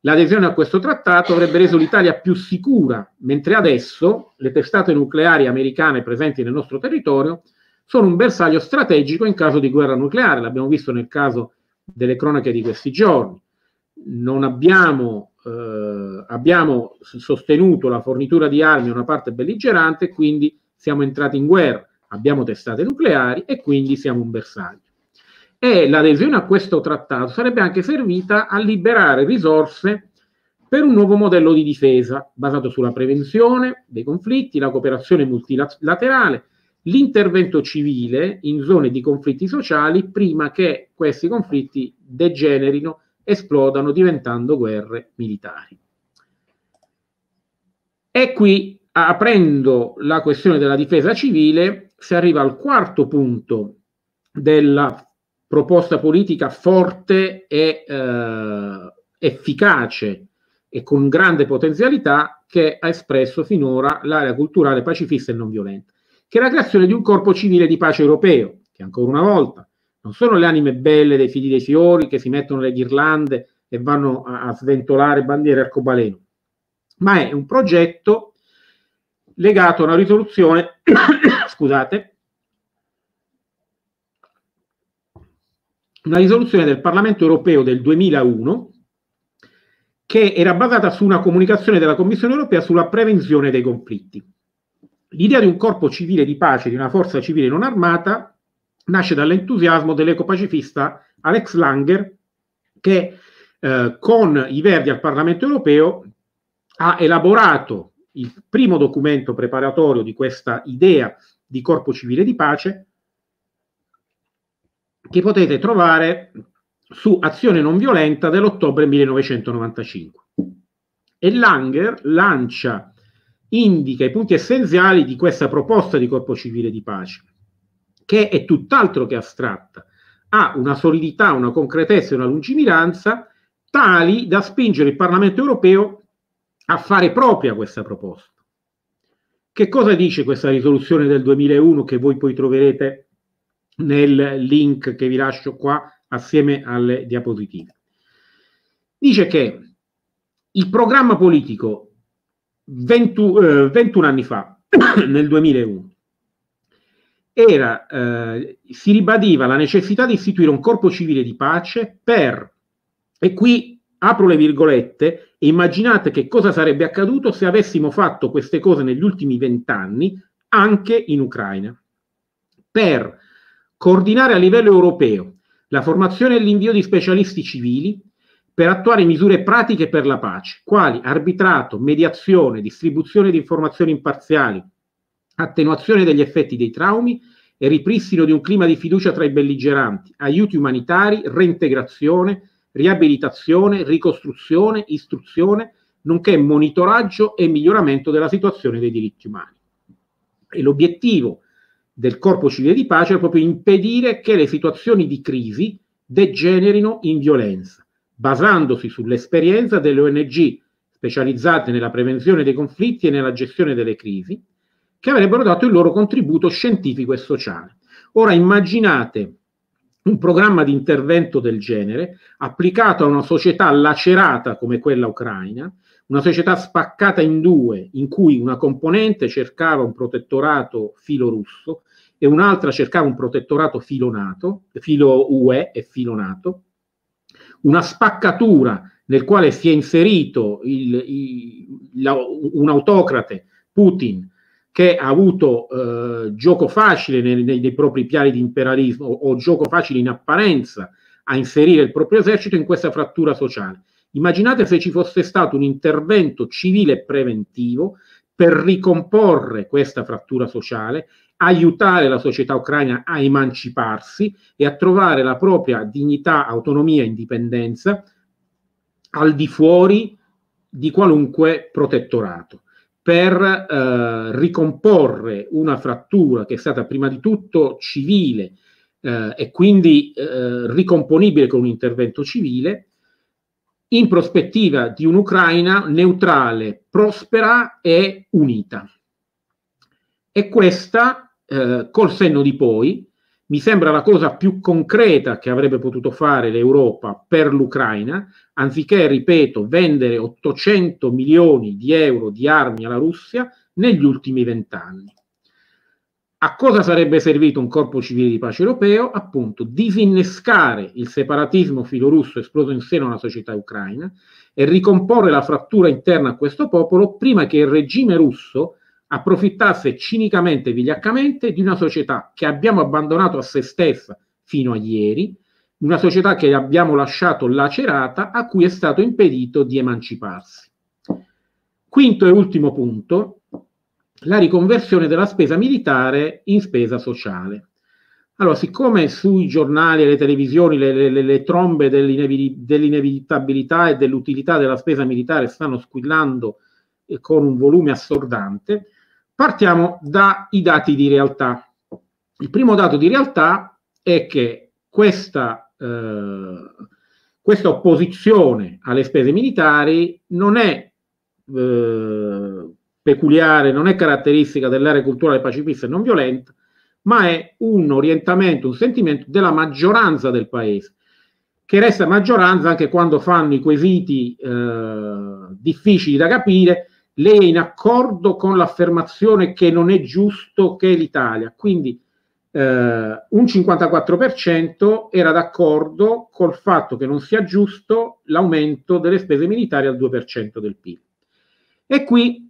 L'adesione a questo trattato avrebbe reso l'Italia più sicura, mentre adesso le testate nucleari americane presenti nel nostro territorio sono un bersaglio strategico in caso di guerra nucleare, l'abbiamo visto nel caso delle cronache di questi giorni. non abbiamo, eh, abbiamo sostenuto la fornitura di armi a una parte belligerante, quindi siamo entrati in guerra, abbiamo testate nucleari e quindi siamo un bersaglio. E l'adesione a questo trattato sarebbe anche servita a liberare risorse per un nuovo modello di difesa basato sulla prevenzione dei conflitti, la cooperazione multilaterale, l'intervento civile in zone di conflitti sociali prima che questi conflitti degenerino esplodano diventando guerre militari. E qui, aprendo la questione della difesa civile, si arriva al quarto punto della proposta politica forte e eh, efficace e con grande potenzialità che ha espresso finora l'area culturale pacifista e non violenta, che è la creazione di un corpo civile di pace europeo, che ancora una volta non sono le anime belle dei figli dei fiori che si mettono le ghirlande e vanno a, a sventolare bandiere arcobaleno, ma è un progetto legato a una risoluzione, scusate, una risoluzione del Parlamento europeo del 2001 che era basata su una comunicazione della Commissione europea sulla prevenzione dei conflitti. L'idea di un corpo civile di pace, di una forza civile non armata, nasce dall'entusiasmo dell'ecopacifista Alex Langer che eh, con i Verdi al Parlamento europeo ha elaborato il primo documento preparatorio di questa idea di corpo civile di pace che potete trovare su Azione non violenta dell'ottobre 1995. E Langer lancia, indica i punti essenziali di questa proposta di corpo civile di pace che è tutt'altro che astratta, ha una solidità, una concretezza e una lungimiranza tali da spingere il Parlamento europeo a fare propria questa proposta. Che cosa dice questa risoluzione del 2001 che voi poi troverete nel link che vi lascio qua assieme alle diapositive? Dice che il programma politico 20, eh, 21 anni fa, nel 2001, era, eh, si ribadiva la necessità di istituire un corpo civile di pace per, e qui apro le virgolette, immaginate che cosa sarebbe accaduto se avessimo fatto queste cose negli ultimi vent'anni anche in Ucraina, per coordinare a livello europeo la formazione e l'invio di specialisti civili per attuare misure pratiche per la pace, quali arbitrato, mediazione, distribuzione di informazioni imparziali, attenuazione degli effetti dei traumi e ripristino di un clima di fiducia tra i belligeranti, aiuti umanitari, reintegrazione, riabilitazione, ricostruzione, istruzione, nonché monitoraggio e miglioramento della situazione dei diritti umani. E l'obiettivo del corpo civile di pace è proprio impedire che le situazioni di crisi degenerino in violenza, basandosi sull'esperienza delle ONG specializzate nella prevenzione dei conflitti e nella gestione delle crisi, che avrebbero dato il loro contributo scientifico e sociale. Ora immaginate un programma di intervento del genere applicato a una società lacerata come quella ucraina, una società spaccata in due, in cui una componente cercava un protettorato filo russo e un'altra cercava un protettorato filo NATO, filo UE e filo NATO, una spaccatura nel quale si è inserito il, il, la, un autocrate, Putin, che ha avuto eh, gioco facile nei, nei, nei, propri piani di imperialismo o, o gioco facile in apparenza a inserire il proprio esercito in questa frattura sociale. Immaginate se ci fosse stato un intervento civile preventivo per ricomporre questa frattura sociale, aiutare la società ucraina a emanciparsi e a trovare la propria dignità, autonomia e indipendenza al di fuori di qualunque protettorato per eh, ricomporre una frattura che è stata prima di tutto civile eh, e quindi eh, ricomponibile con un intervento civile, in prospettiva di un'Ucraina neutrale, prospera e unita. E questa, eh, col senno di poi, mi sembra la cosa più concreta che avrebbe potuto fare l'Europa per l'Ucraina, anziché, ripeto, vendere 800 milioni di euro di armi alla Russia negli ultimi vent'anni. a cosa sarebbe servito un corpo civile di pace europeo? Appunto, disinnescare il separatismo filorusso esploso in seno alla società ucraina e ricomporre la frattura interna a questo popolo prima che il regime russo approfittasse cinicamente e vigliaccamente di una società che abbiamo abbandonato a se stessa fino a ieri, una società che abbiamo lasciato lacerata a cui è stato impedito di emanciparsi. Quinto e ultimo punto, la riconversione della spesa militare in spesa sociale. Allora, siccome sui giornali e le televisioni le, le, le trombe dell'inevitabilità e dell'utilità della spesa militare stanno squillando con un volume assordante, partiamo dai dati di realtà. Il primo dato di realtà è che questa, eh, questa opposizione alle spese militari non è eh, peculiare, non è caratteristica dell'area culturale pacifista e non violenta, ma è un orientamento, un sentimento della maggioranza del paese, che resta maggioranza anche quando fanno i quesiti eh, difficili da capire, lei è in accordo con l'affermazione che non è giusto che l'Italia, quindi eh, un 54% era d'accordo col fatto che non sia giusto l'aumento delle spese militari al 2% del PIL. E qui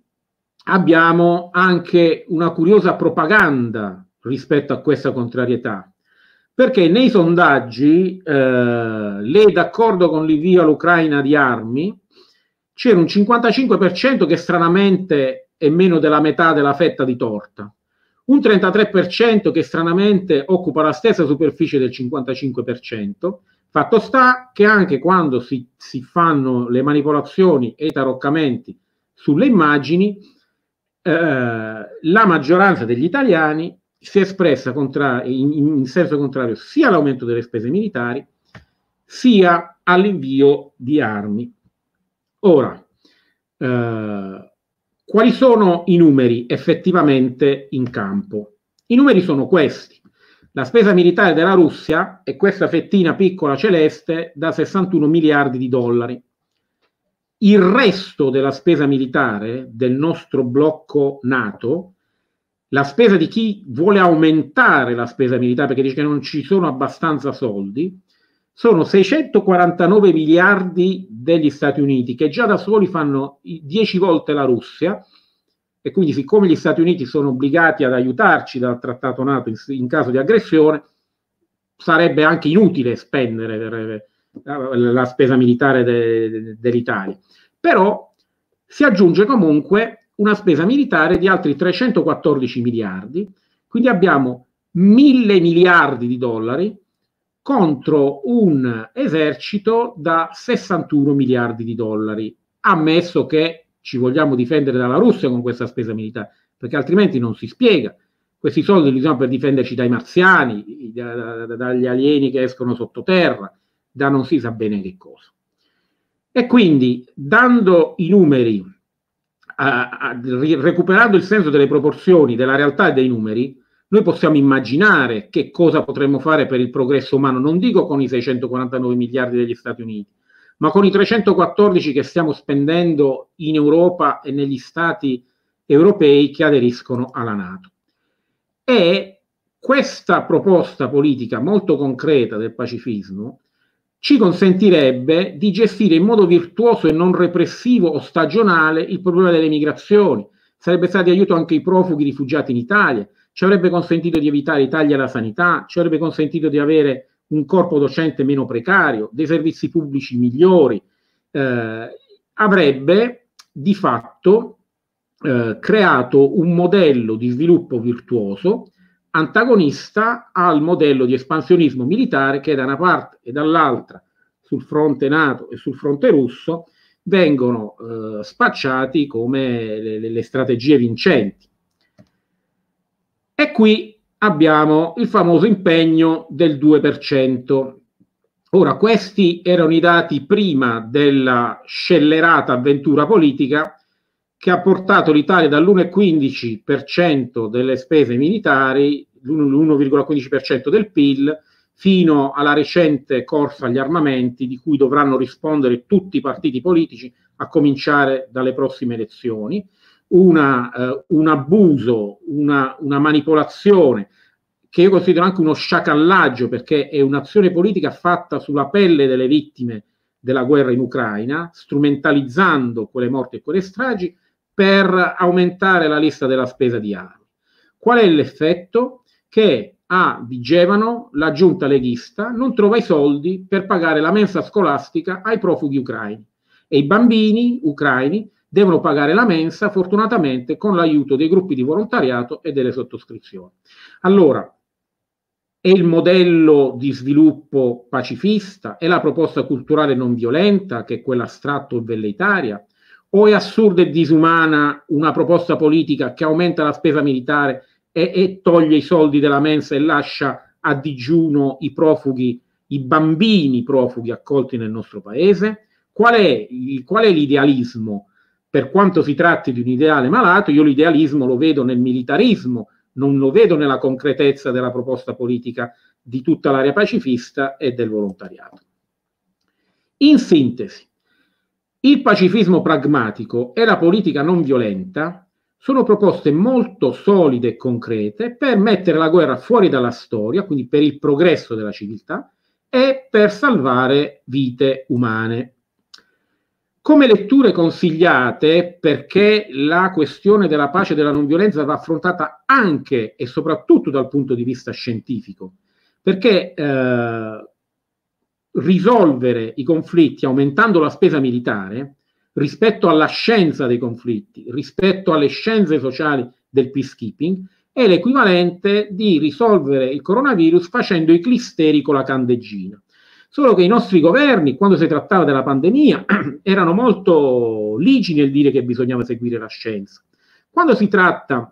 abbiamo anche una curiosa propaganda rispetto a questa contrarietà, perché nei sondaggi eh, lei è d'accordo con l'invio all'Ucraina di armi, c'era un 55% che stranamente è meno della metà della fetta di torta, un 33% che stranamente occupa la stessa superficie del 55%, fatto sta che anche quando si, si fanno le manipolazioni e i taroccamenti sulle immagini, eh, la maggioranza degli italiani si è espressa contra- in, in, senso contrario sia all'aumento delle spese militari sia all'invio di armi. Ora, eh, quali sono i numeri effettivamente in campo? I numeri sono questi. La spesa militare della Russia è questa fettina piccola celeste da 61 miliardi di dollari il resto della spesa militare del nostro blocco NATO, la spesa di chi vuole aumentare la spesa militare perché dice che non ci sono abbastanza soldi, sono 649 miliardi degli Stati Uniti, che già da soli fanno 10 volte la Russia, e quindi siccome gli Stati Uniti sono obbligati ad aiutarci dal trattato NATO in, in caso di aggressione, sarebbe anche inutile spendere la spesa militare de, de, dell'Italia. Però si aggiunge comunque una spesa militare di altri 314 miliardi, quindi abbiamo mille miliardi di dollari contro un esercito da 61 miliardi di dollari, ammesso che ci vogliamo difendere dalla Russia con questa spesa militare, perché altrimenti non si spiega. Questi soldi li usiamo per difenderci dai marziani, da, da, dagli alieni che escono sottoterra, da non si sa bene che cosa. E quindi, dando i numeri, a, a, recuperando il senso delle proporzioni, della realtà e dei numeri, noi possiamo immaginare che cosa potremmo fare per il progresso umano, non dico con i 649 miliardi degli Stati Uniti, ma con i 314 che stiamo spendendo in Europa e negli Stati europei che aderiscono alla Nato. E questa proposta politica molto concreta del pacifismo ci consentirebbe di gestire in modo virtuoso e non repressivo o stagionale il problema delle migrazioni. Sarebbe stato di aiuto anche ai profughi rifugiati in Italia, ci avrebbe consentito di evitare i tagli alla sanità, ci avrebbe consentito di avere un corpo docente meno precario, dei servizi pubblici migliori, eh, avrebbe di fatto eh, creato un modello di sviluppo virtuoso antagonista al modello di espansionismo militare che da una parte e dall'altra sul fronte NATO e sul fronte russo vengono eh, spacciati come le, le, strategie vincenti. E qui abbiamo il famoso impegno del 2%. Ora, questi erano i dati prima della scellerata avventura politica che ha portato l'Italia dall'1,15% delle spese militari, l'1,15% del PIL, fino alla recente corsa agli armamenti di cui dovranno rispondere tutti i partiti politici, a cominciare dalle prossime elezioni. Una, eh, un abuso, una, una manipolazione, che io considero anche uno sciacallaggio perché è un'azione politica fatta sulla pelle delle vittime della guerra in Ucraina, strumentalizzando quelle morti e quelle stragi per aumentare la lista della spesa di armi. Qual è l'effetto? Che a Vigevano la giunta leghista non trova i soldi per pagare la mensa scolastica ai profughi ucraini e i bambini ucraini devono pagare la mensa fortunatamente con l'aiuto dei gruppi di volontariato e delle sottoscrizioni. Allora, è il modello di sviluppo pacifista? È la proposta culturale non violenta, che è quella astratta o velleitaria? O è assurda e disumana una proposta politica che aumenta la spesa militare e, e toglie i soldi della mensa e lascia a digiuno i profughi, i bambini profughi accolti nel nostro paese? Qual è, qual è l'idealismo? Per quanto si tratti di un ideale malato, io l'idealismo lo vedo nel militarismo, non lo vedo nella concretezza della proposta politica di tutta l'area pacifista e del volontariato. In sintesi, il pacifismo pragmatico e la politica non violenta sono proposte molto solide e concrete per mettere la guerra fuori dalla storia, quindi per il progresso della civiltà e per salvare vite umane. Come letture consigliate, perché la questione della pace e della non violenza va affrontata anche e soprattutto dal punto di vista scientifico, perché eh, risolvere i conflitti aumentando la spesa militare rispetto alla scienza dei conflitti, rispetto alle scienze sociali del peacekeeping, è l'equivalente di risolvere il coronavirus facendo i clisteri con la candeggina. Solo che i nostri governi, quando si trattava della pandemia, erano molto ligi nel dire che bisognava seguire la scienza. Quando si tratta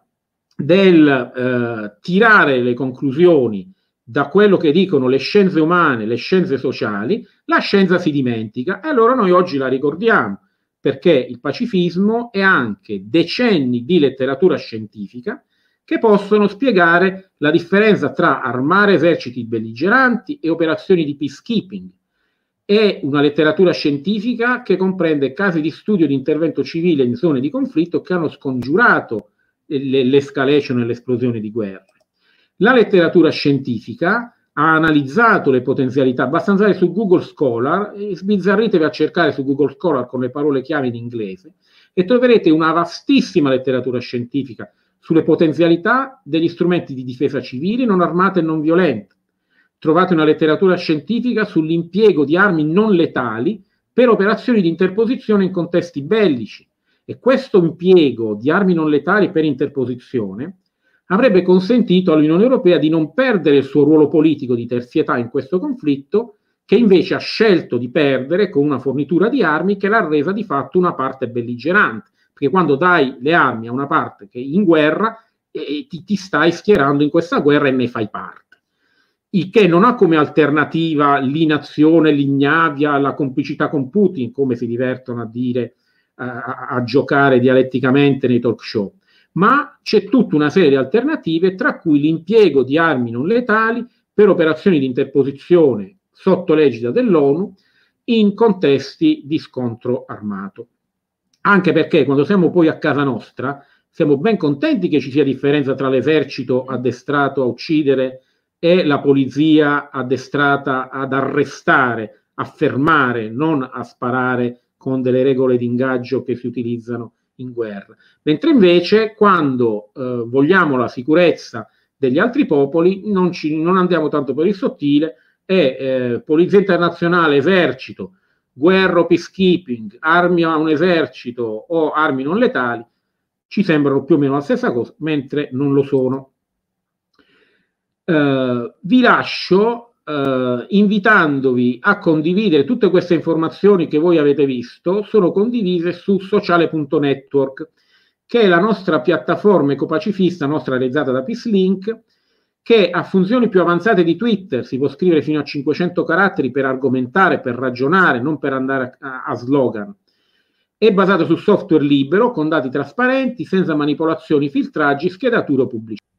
del eh, tirare le conclusioni da quello che dicono le scienze umane, le scienze sociali, la scienza si dimentica e allora noi oggi la ricordiamo perché il pacifismo è anche decenni di letteratura scientifica che possono spiegare la differenza tra armare eserciti belligeranti e operazioni di peacekeeping. È una letteratura scientifica che comprende casi di studio di intervento civile in zone di conflitto che hanno scongiurato l'escalation e l'esplosione di guerre. La letteratura scientifica ha analizzato le potenzialità, basta andare su Google Scholar, sbizzarritevi a cercare su Google Scholar con le parole chiave in inglese e troverete una vastissima letteratura scientifica sulle potenzialità degli strumenti di difesa civile non armata e non violenta. Trovate una letteratura scientifica sull'impiego di armi non letali per operazioni di interposizione in contesti bellici e questo impiego di armi non letali per interposizione avrebbe consentito all'Unione Europea di non perdere il suo ruolo politico di terzietà in questo conflitto, che invece ha scelto di perdere con una fornitura di armi che l'ha resa di fatto una parte belligerante, perché quando dai le armi a una parte che è in guerra, eh, ti, ti stai schierando in questa guerra e ne fai parte il che non ha come alternativa l'inazione, l'ignavia, la complicità con Putin, come si divertono a dire, a, a, giocare dialetticamente nei talk show ma c'è tutta una serie di alternative, tra cui l'impiego di armi non letali per operazioni di interposizione sotto l'egida dell'ONU in contesti di scontro armato. Anche perché quando siamo poi a casa nostra siamo ben contenti che ci sia differenza tra l'esercito addestrato a uccidere e la polizia addestrata ad arrestare, a fermare, non a sparare con delle regole di ingaggio che si utilizzano in guerra. Mentre invece quando eh, vogliamo la sicurezza degli altri popoli non, ci, non andiamo tanto per il sottile e eh, Polizia Internazionale, Esercito, guerra o peacekeeping, armi a un esercito o armi non letali, ci sembrano più o meno la stessa cosa, mentre non lo sono. Uh, vi lascio uh, invitandovi a condividere tutte queste informazioni che voi avete visto, sono condivise su sociale.network, che è la nostra piattaforma ecopacifista, nostra realizzata da PeaceLink, che ha funzioni più avanzate di Twitter, si può scrivere fino a 500 caratteri per argomentare, per ragionare, non per andare a, a slogan. È basato su software libero, con dati trasparenti, senza manipolazioni, filtraggi, schedature o pubblicità.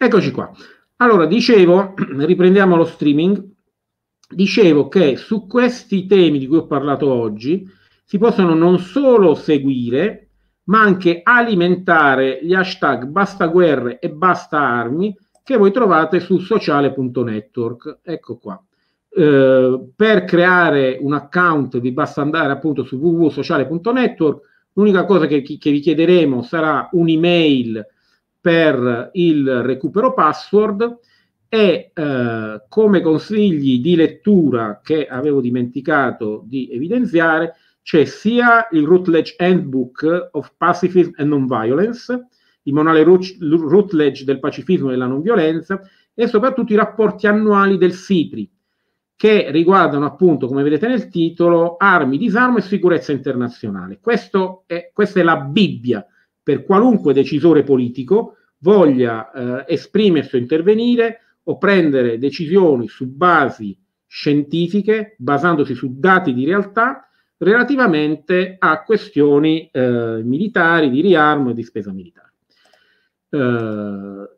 Eccoci qua. Allora, dicevo, riprendiamo lo streaming. dicevo che su questi temi di cui ho parlato oggi si possono non solo seguire, ma anche alimentare gli hashtag basta guerre e basta armi che voi trovate su sociale.network. Ecco qua. Eh, per creare un account vi basta andare appunto su www.sociale.network. L'unica cosa che, che vi chiederemo sarà un'email per il recupero password e eh, come consigli di lettura che avevo dimenticato di evidenziare c'è sia il Rutledge Handbook of Pacifism and Nonviolence, il manuale Rutledge del pacifismo e della non violenza e soprattutto i rapporti annuali del SIPRI che riguardano appunto, come vedete nel titolo, armi, disarmo e sicurezza internazionale. È, questa è la Bibbia per qualunque decisore politico voglia eh, esprimersi o intervenire o prendere decisioni su basi scientifiche, basandosi su dati di realtà, relativamente a questioni eh, militari, di riarmo e di spesa militare. Eh,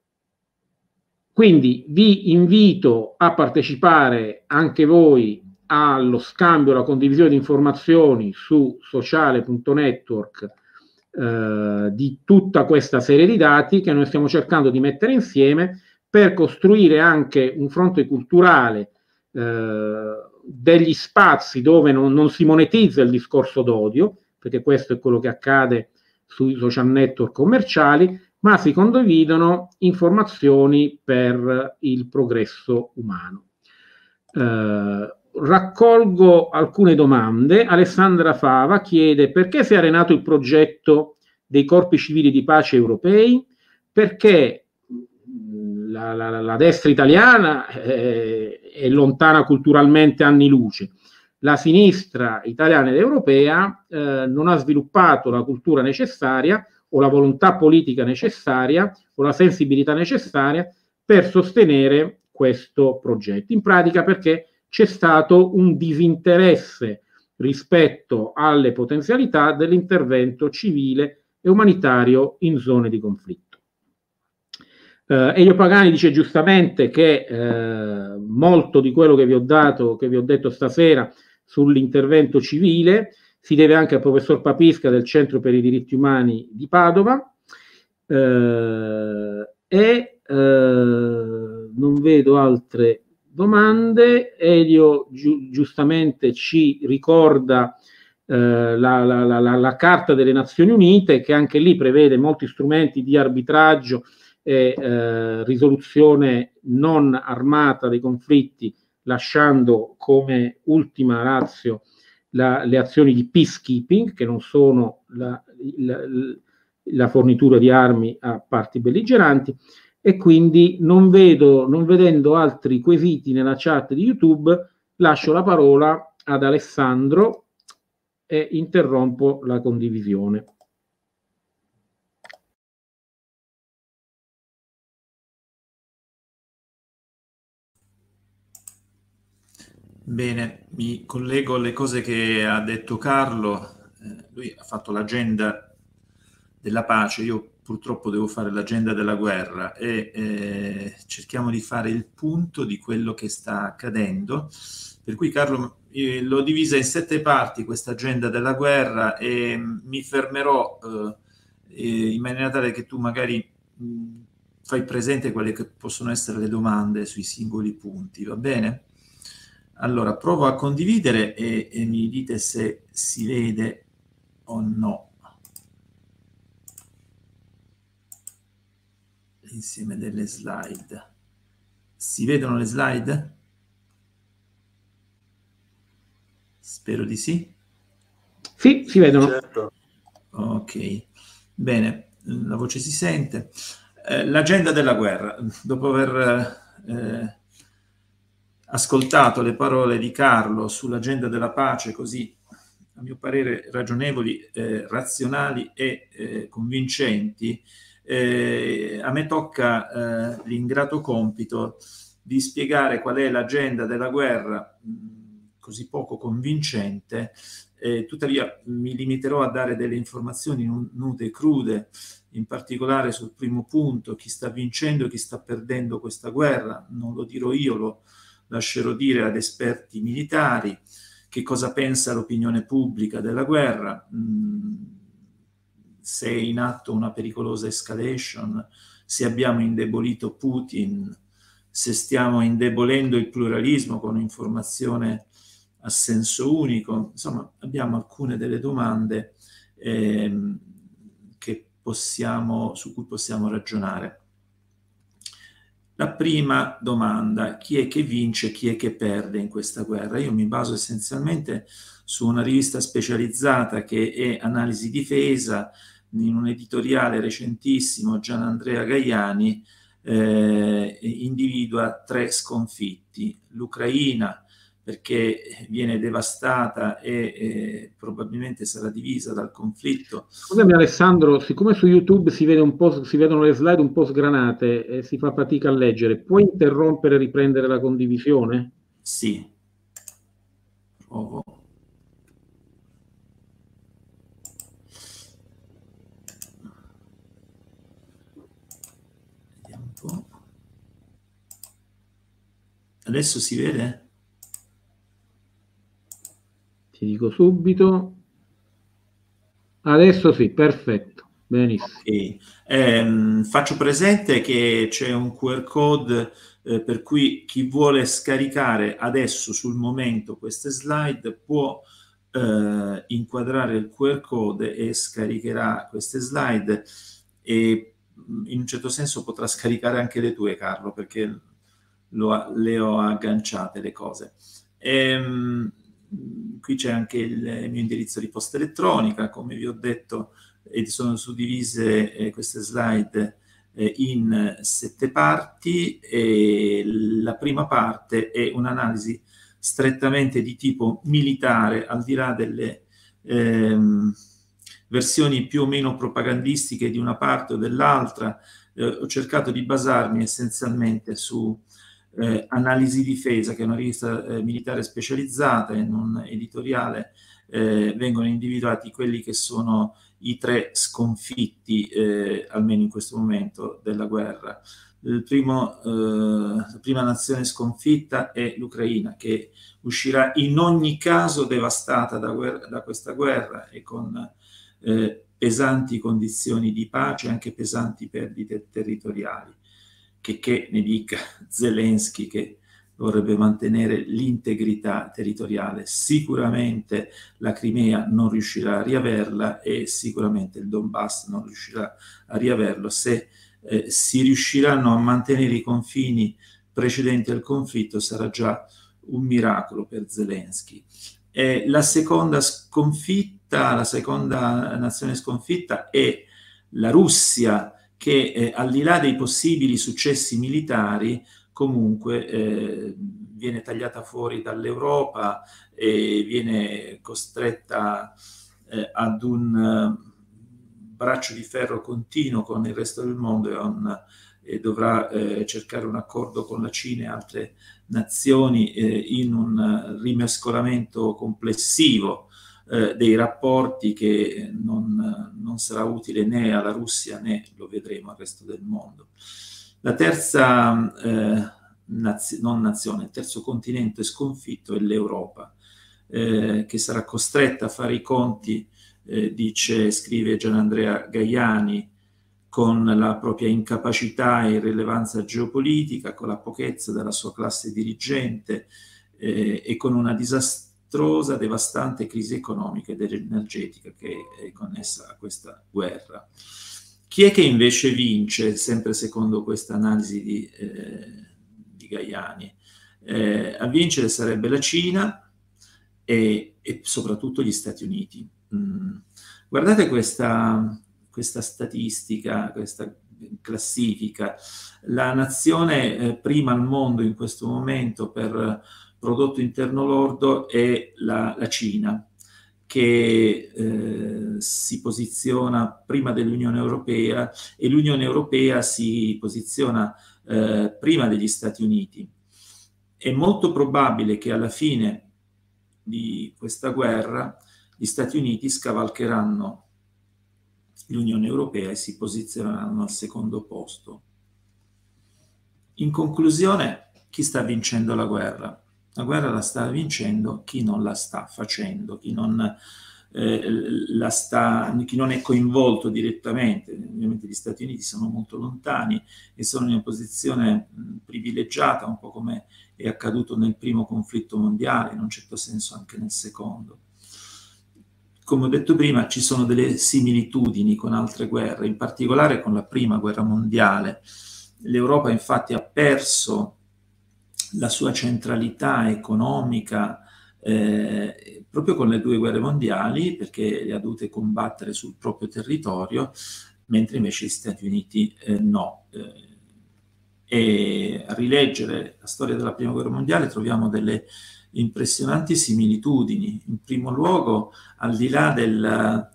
quindi vi invito a partecipare anche voi allo scambio, alla condivisione di informazioni su sociale.network eh, di tutta questa serie di dati che noi stiamo cercando di mettere insieme per costruire anche un fronte culturale eh, degli spazi dove non, non, si monetizza il discorso d'odio, perché questo è quello che accade sui social network commerciali, ma si condividono informazioni per il progresso umano. Eh, raccolgo alcune domande. Alessandra Fava chiede perché si è arenato il progetto dei corpi civili di pace europei, perché la, la, la destra italiana è, è lontana culturalmente anni luce. La sinistra italiana ed europea eh, non ha sviluppato la cultura necessaria o la volontà politica necessaria o la sensibilità necessaria per sostenere questo progetto. In pratica perché c'è stato un disinteresse rispetto alle potenzialità dell'intervento civile e umanitario in zone di conflitto. Eh, Elio Pagani dice giustamente che eh, molto di quello che vi ho dato, che vi ho detto stasera sull'intervento civile, si deve anche al professor Papisca del Centro per i diritti umani di Padova eh, e eh, non vedo altre domande. Elio giu- giustamente ci ricorda eh, la, la, la, la, Carta delle Nazioni Unite che anche lì prevede molti strumenti di arbitraggio e eh, risoluzione non armata dei conflitti, lasciando come ultima razio la, le azioni di peacekeeping, che non sono la, la, la, fornitura di armi a parti belligeranti, e quindi non vedo, non vedendo altri quesiti nella chat di YouTube, lascio la parola ad Alessandro e interrompo la condivisione. Bene, mi collego alle cose che ha detto Carlo. Eh, lui ha fatto l'agenda della pace, io purtroppo devo fare l'agenda della guerra e eh, cerchiamo di fare il punto di quello che sta accadendo. Per cui Carlo eh, l'ho divisa in sette parti questa agenda della guerra e mm, mi fermerò eh, in maniera tale che tu magari mh, mm, fai presente quelle che possono essere le domande sui singoli punti, va bene? Allora, provo a condividere e, e mi dite se si vede o no. Insieme delle slide. Si vedono le slide? Spero di sì. Sì, si vedono. Certo. Ok, bene, la voce si sente. Eh, l'agenda della guerra, dopo aver eh, ascoltato le parole di Carlo sull'agenda della pace, così a mio parere ragionevoli, eh, razionali e eh, convincenti, eh, a me tocca eh, l'ingrato compito di spiegare qual è l'agenda della guerra mh, così poco convincente, tuttavia mi limiterò a dare delle informazioni nude e crude, in particolare sul primo punto, chi sta vincendo e chi sta perdendo questa guerra, non lo dirò io, lo, lascerò dire ad esperti militari che cosa pensa l'opinione pubblica della guerra, mm, se è in atto una pericolosa escalation, se abbiamo indebolito Putin, se stiamo indebolendo il pluralismo con informazione a senso unico. Insomma, abbiamo alcune delle domande ehm, possiamo, su cui possiamo ragionare. La prima domanda, chi è che vince, chi è che perde in questa guerra? Io mi baso essenzialmente su una rivista specializzata che è Analisi Difesa, in un editoriale recentissimo Gian Andrea Gaiani eh, individua tre sconfitti, l'Ucraina, perché viene devastata e, e, probabilmente sarà divisa dal conflitto. Scusami Alessandro, siccome su YouTube si, vede un po', si vedono le slide un po' sgranate e si fa fatica a leggere, puoi interrompere e riprendere la condivisione? Sì. Provo. Vediamo un po'. Adesso si vede? Ti dico subito. Adesso sì, perfetto. Benissimo. Okay. Eh, faccio presente che c'è un QR code eh, per cui chi vuole scaricare adesso sul momento queste slide può eh, inquadrare il QR code e scaricherà queste slide e in un certo senso potrà scaricare anche le tue Carlo perché lo, le ho agganciate le cose. Ehm, qui c'è anche il mio indirizzo di posta elettronica, come vi ho detto, sono suddivise eh, queste slide eh, in sette parti. E la prima parte è un'analisi strettamente di tipo militare, al di là delle ehm, versioni più o meno propagandistiche di una parte o dell'altra. Eh, ho cercato di basarmi essenzialmente su eh, Analisi Difesa, che è una rivista eh, militare specializzata, in un editoriale eh, vengono individuati quelli che sono i tre sconfitti, eh, almeno in questo momento, della guerra. Primo, eh, la prima nazione sconfitta è l'Ucraina, che uscirà in ogni caso devastata da, guerra, da questa guerra e con eh, pesanti condizioni di pace e anche pesanti perdite territoriali che, che ne dica Zelensky che vorrebbe mantenere l'integrità territoriale. Sicuramente la Crimea non riuscirà a riaverla e sicuramente il Donbass non riuscirà a riaverlo. Se eh, si riusciranno a mantenere i confini precedenti al conflitto sarà già un miracolo per Zelensky. Eh, la seconda sconfitta, la seconda nazione sconfitta è la Russia che eh, al di là dei possibili successi militari comunque eh, viene tagliata fuori dall'Europa e viene costretta eh, ad un uh, braccio di ferro continuo con il resto del mondo e, un, e dovrà eh, cercare un accordo con la Cina e altre nazioni eh, in un rimescolamento complessivo eh, dei rapporti che non, non, sarà utile né alla Russia né lo vedremo al resto del mondo. La terza eh, naz- non nazione, il terzo continente sconfitto è l'Europa, eh, che sarà costretta a fare i conti, eh, dice, scrive Gianandrea Gaiani, con la propria incapacità e irrilevanza geopolitica, con la pochezza della sua classe dirigente eh, e con una disastrosa disastrosa, devastante crisi economica ed energetica che è connessa a questa guerra. Chi è che invece vince, sempre secondo questa analisi di, eh, di Gaiani? Eh, a vincere sarebbe la Cina e, e soprattutto gli Stati Uniti. Mm. Guardate questa, questa statistica, questa classifica. La nazione eh, prima al mondo in questo momento per prodotto interno lordo è la, la Cina, che eh, si posiziona prima dell'Unione Europea e l'Unione Europea si posiziona eh, prima degli Stati Uniti. È molto probabile che alla fine di questa guerra gli Stati Uniti scavalcheranno l'Unione Europea e si posizioneranno al secondo posto. In conclusione, chi sta vincendo la guerra? La guerra la sta vincendo chi non la sta facendo, chi non, eh, la sta, chi non è coinvolto direttamente. Ovviamente gli Stati Uniti sono molto lontani e sono in una posizione privilegiata, un po' come è accaduto nel primo conflitto mondiale, in un certo senso anche nel secondo. Come ho detto prima, ci sono delle similitudini con altre guerre, in particolare con la prima guerra mondiale. L'Europa infatti ha perso la sua centralità economica eh, proprio con le due guerre mondiali, perché le ha dovute combattere sul proprio territorio, mentre invece gli Stati Uniti eh, no. Eh, e a rileggere la storia della Prima Guerra Mondiale troviamo delle impressionanti similitudini. In primo luogo, al di là del,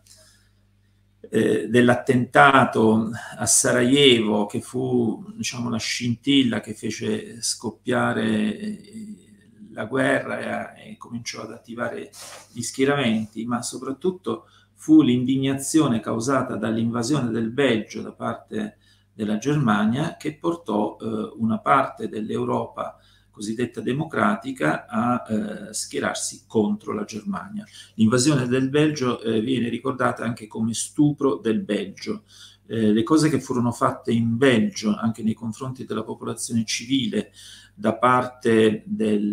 eh, dell'attentato a Sarajevo, che fu diciamo, la scintilla che fece scoppiare eh, la guerra e, e cominciò ad attivare gli schieramenti, ma soprattutto fu l'indignazione causata dall'invasione del Belgio da parte della Germania che portò eh, una parte dell'Europa cosiddetta democratica a eh, schierarsi contro la Germania. L'invasione del Belgio eh, viene ricordata anche come stupro del Belgio. Eh, le cose che furono fatte in Belgio anche nei confronti della popolazione civile da parte eh,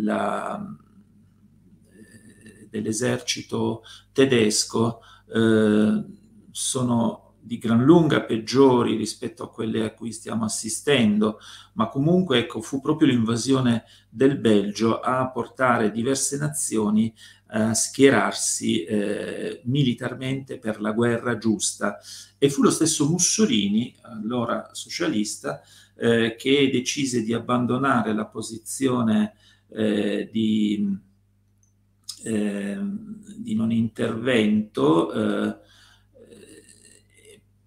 dell'esercito tedesco eh, sono di gran lunga peggiori rispetto a quelle a cui stiamo assistendo, ma comunque ecco, fu proprio l'invasione del Belgio a portare diverse nazioni a schierarsi eh, militarmente per la guerra giusta. E fu lo stesso Mussolini, allora socialista, eh, che decise di abbandonare la posizione eh, di, ehm, di, non intervento eh,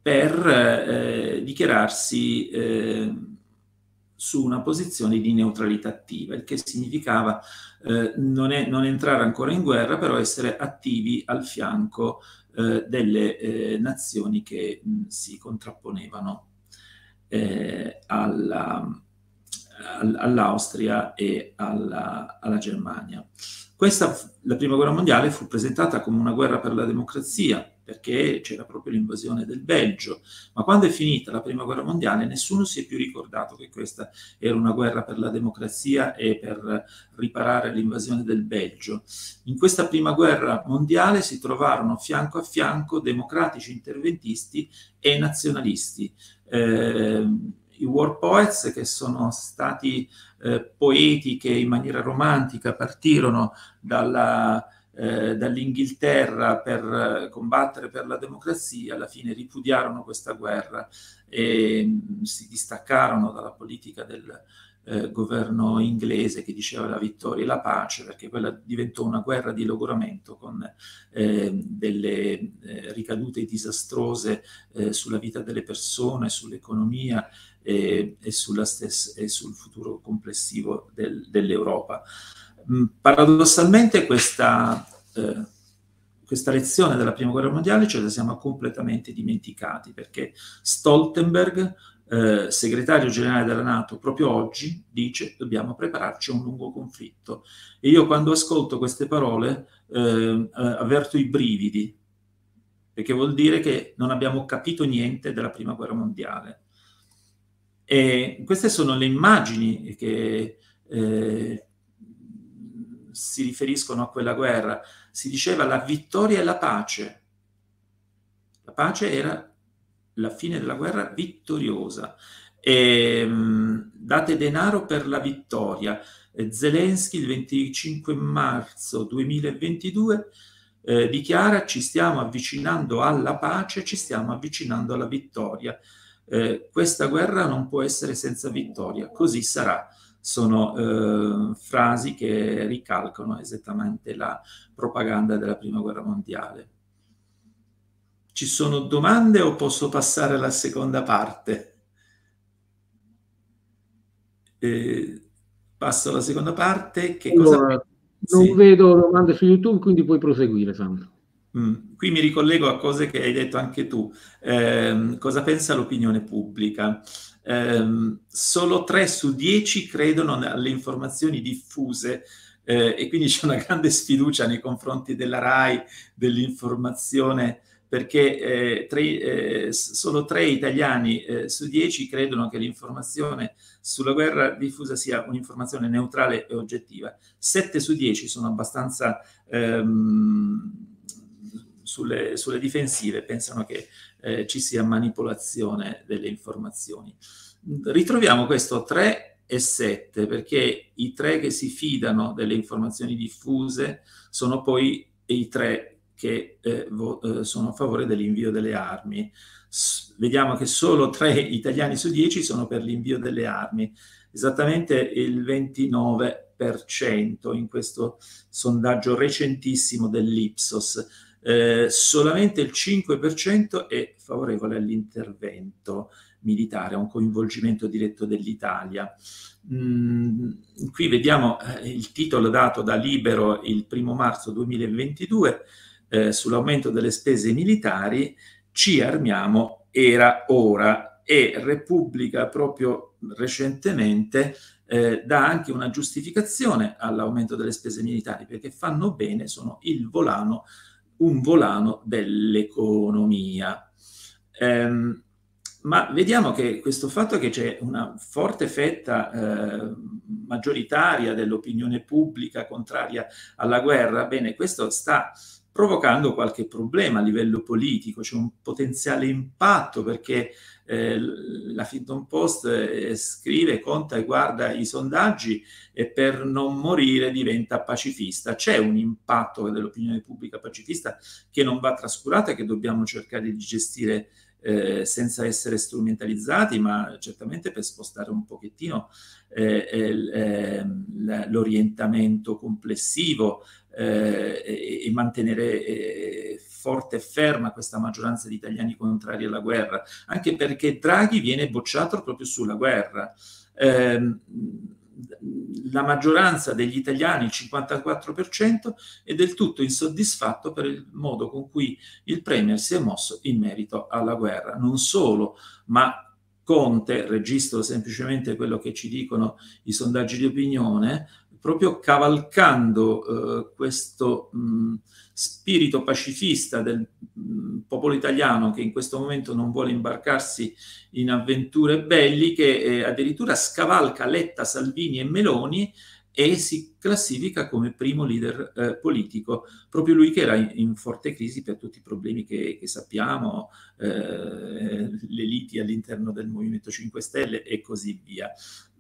per eh, dichiararsi eh, su una posizione di neutralità attiva, il che significava eh, non, è, non, entrare ancora in guerra, però essere attivi al fianco eh, delle eh, nazioni che mh, si contrapponevano eh, alla, all'Austria e alla, alla Germania. Questa, la prima guerra mondiale, fu presentata come una guerra per la democrazia, perché c'era proprio l'invasione del Belgio, ma quando è finita la prima guerra mondiale nessuno si è più ricordato che questa era una guerra per la democrazia e per riparare l'invasione del Belgio. In questa prima guerra mondiale si trovarono fianco a fianco democratici interventisti e nazionalisti. Eh, i war poets che sono stati eh, poeti che in maniera romantica partirono dalla, eh, dall'Inghilterra per eh, combattere per la democrazia, alla fine ripudiarono questa guerra e mm, si distaccarono dalla politica del eh, governo inglese che diceva la vittoria e la pace, perché quella diventò una guerra di logoramento con eh, delle eh, ricadute disastrose sulla vita delle persone, sull'economia e, e, stessa, e sul futuro complessivo del, dell'Europa. Mm, paradossalmente questa, eh, questa lezione della Prima Guerra Mondiale ce la siamo completamente dimenticati perché Stoltenberg, eh, segretario generale della Nato, proprio oggi dice dobbiamo prepararci a un lungo conflitto. E io quando ascolto queste parole eh, eh avverto i brividi, perché vuol dire che non abbiamo capito niente della Prima Guerra Mondiale e queste sono le immagini che eh, si riferiscono a quella guerra. Si diceva la vittoria e la pace. La pace era la fine della guerra vittoriosa. E, mh, mm, date denaro per la vittoria. Zelensky il 25 marzo 2022 eh, dichiara ci stiamo avvicinando alla pace, ci stiamo avvicinando alla vittoria eh, questa guerra non può essere senza vittoria, così sarà. Sono eh, frasi che ricalcano esattamente la propaganda della Prima Guerra Mondiale. Ci sono domande o posso passare alla seconda parte? Eh, passo alla seconda parte. Che allora, cosa... Non sì. vedo domande su YouTube, quindi puoi proseguire, Sandro. Mm. Qui mi ricollego a cose che hai detto anche tu. Eh, cosa pensa l'opinione pubblica? Ehm, solo 3 su 10 credono alle informazioni diffuse eh, e quindi c'è una grande sfiducia nei confronti della RAI, dell'informazione, perché eh, tre, eh, solo 3 italiani eh, su 10 credono che l'informazione sulla guerra diffusa sia un'informazione neutrale e oggettiva. 7 su 10 sono abbastanza ehm, sulle, sulle, difensive, pensano che eh, ci sia manipolazione delle informazioni. Ritroviamo questo 3 e 7 perché i tre che si fidano delle informazioni diffuse sono poi i tre che eh, eh, sono a favore dell'invio delle armi. S- vediamo che solo tre italiani su 10 sono per l'invio delle armi, esattamente il 29% in questo sondaggio recentissimo dell'Ipsos. Eh, solamente il 5% è favorevole all'intervento militare, a un coinvolgimento diretto dell'Italia. Mm, qui vediamo eh, il titolo dato da Libero il primo marzo 2022 eh, sull'aumento delle spese militari, ci armiamo, era ora e Repubblica proprio recentemente eh, dà anche una giustificazione all'aumento delle spese militari perché fanno bene, sono il volano un volano dell'economia. Um, ma vediamo che questo fatto che c'è una forte fetta eh, maggioritaria dell'opinione pubblica contraria alla guerra, bene, questo sta provocando qualche problema a livello politico, c'è un potenziale impatto perché eh, la Finton Post eh, scrive, conta e guarda i sondaggi e per non morire diventa pacifista. C'è un impatto dell'opinione pubblica pacifista che non va trascurato e che dobbiamo cercare di gestire eh, senza essere strumentalizzati, ma certamente per spostare un pochettino eh, eh, l'orientamento complessivo eh, e, mantenere eh, forte e ferma questa maggioranza di italiani contrari alla guerra, anche perché Draghi viene bocciato proprio sulla guerra. Eh, la maggioranza degli italiani, il 54%, è del tutto insoddisfatto per il modo con cui il Premier si è mosso in merito alla guerra. Non solo, ma Conte, registro semplicemente quello che ci dicono i sondaggi di opinione, proprio cavalcando eh, questo mh, spirito pacifista del mh, popolo italiano che in questo momento non vuole imbarcarsi in avventure belliche, eh, addirittura scavalca Letta, Salvini e Meloni e si classifica come primo leader eh, politico, proprio lui che era in, in, forte crisi per tutti i problemi che, che sappiamo, eh, le liti all'interno del Movimento 5 Stelle e così via.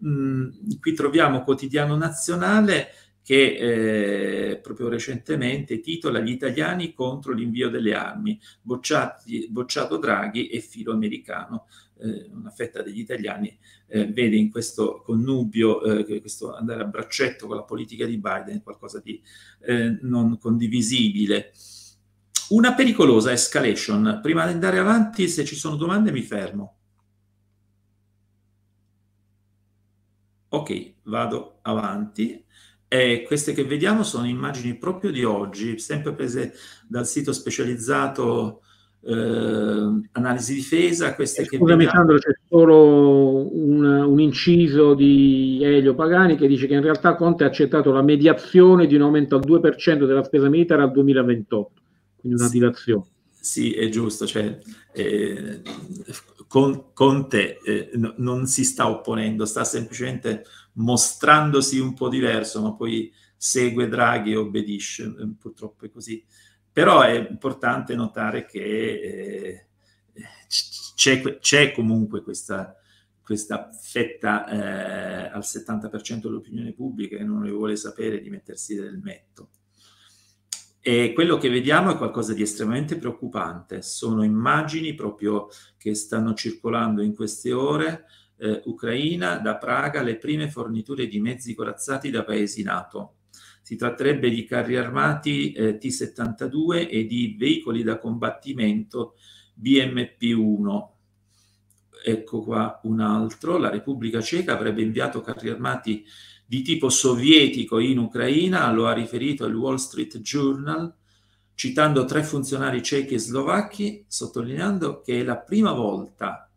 Mm, qui troviamo Quotidiano Nazionale che eh, proprio recentemente titola Gli italiani contro l'invio delle armi, bocciati, bocciato Draghi e filo americano. Eh, una fetta degli italiani eh, vede in questo connubio, eh, questo andare a braccetto con la politica di Biden qualcosa di eh, non condivisibile. Una pericolosa escalation. Prima di andare avanti, se ci sono domande mi fermo. Ok, vado avanti. E queste che vediamo sono immagini proprio di oggi, sempre prese dal sito specializzato eh, Analisi Difesa. Queste eh, Scusami vediamo... Sandro, c'è solo un, un, inciso di Elio Pagani che dice che in realtà Conte ha accettato la mediazione di un aumento al 2% della spesa militare al 2028, quindi una sì. dilazione. Sì, è giusto, cioè, eh, con, Conte eh, no, non si sta opponendo, sta semplicemente mostrandosi un po' diverso, ma poi segue Draghi e obbedisce, eh, purtroppo è così. Però è importante notare che eh, c'è, c'è, comunque questa, questa fetta eh, al 70% dell'opinione pubblica che non ne vuole sapere di mettersi del metto. E quello che vediamo è qualcosa di estremamente preoccupante. Sono immagini proprio che stanno circolando in queste ore eh, Ucraina, da Praga, le prime forniture di mezzi corazzati da paesi NATO. Si tratterebbe di carri armati eh, T-72 e di veicoli da combattimento BMP-1. Ecco qua un altro. La Repubblica Ceca avrebbe inviato carri armati di tipo sovietico in Ucraina, lo ha riferito il Wall Street Journal, citando tre funzionari cechi e slovacchi, sottolineando che è la prima volta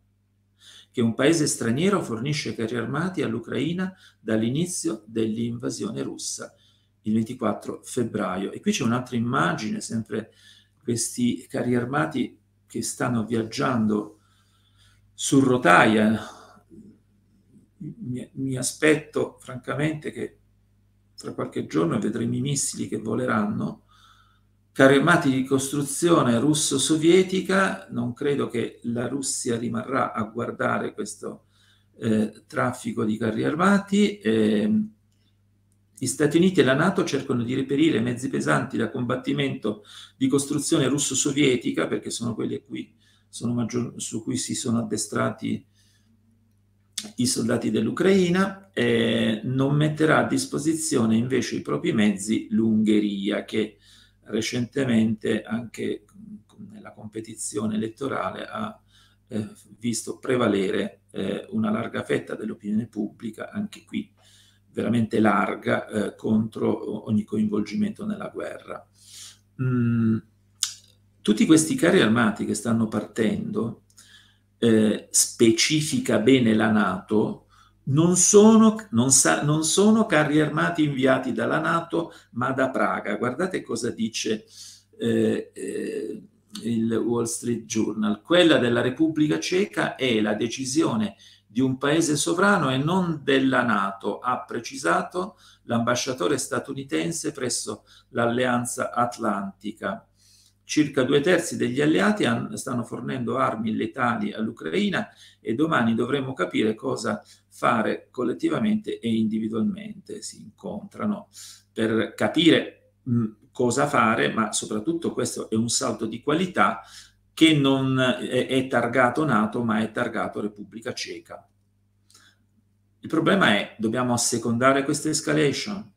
che un paese straniero fornisce carri armati all'Ucraina dall'inizio dell'invasione russa, il 24 febbraio. E qui c'è un'altra immagine, sempre questi carri armati che stanno viaggiando su rotaia. Mi, mi aspetto francamente che tra qualche giorno vedremo i missili che voleranno. Carri armati di costruzione russo-sovietica, non credo che la Russia rimarrà a guardare questo eh, traffico di carri armati. Eh, gli Stati Uniti e la Nato cercano di reperire mezzi pesanti da combattimento di costruzione russo-sovietica, perché sono quelli cui sono maggior, su cui si sono addestrati i soldati dell'Ucraina, eh, non metterà a disposizione invece i propri mezzi l'Ungheria, che recentemente anche nella competizione elettorale ha eh, visto prevalere eh, una larga fetta dell'opinione pubblica, anche qui veramente larga, eh, contro ogni coinvolgimento nella guerra. Mm, tutti questi carri armati che stanno partendo, eh, specifica bene la Nato, non sono, non, sa, non sono, carri armati inviati dalla Nato, ma da Praga. Guardate cosa dice eh, eh, il Wall Street Journal. Quella della Repubblica Ceca è la decisione di un paese sovrano e non della Nato, ha precisato l'ambasciatore statunitense presso l'Alleanza Atlantica. Circa due terzi degli alleati stanno fornendo armi letali all'Ucraina e domani dovremo capire cosa fare collettivamente e individualmente. Si incontrano per capire cosa fare, ma soprattutto questo è un salto di qualità che non è, targato NATO, ma è targato Repubblica Ceca. Il problema è, dobbiamo assecondare questa escalation.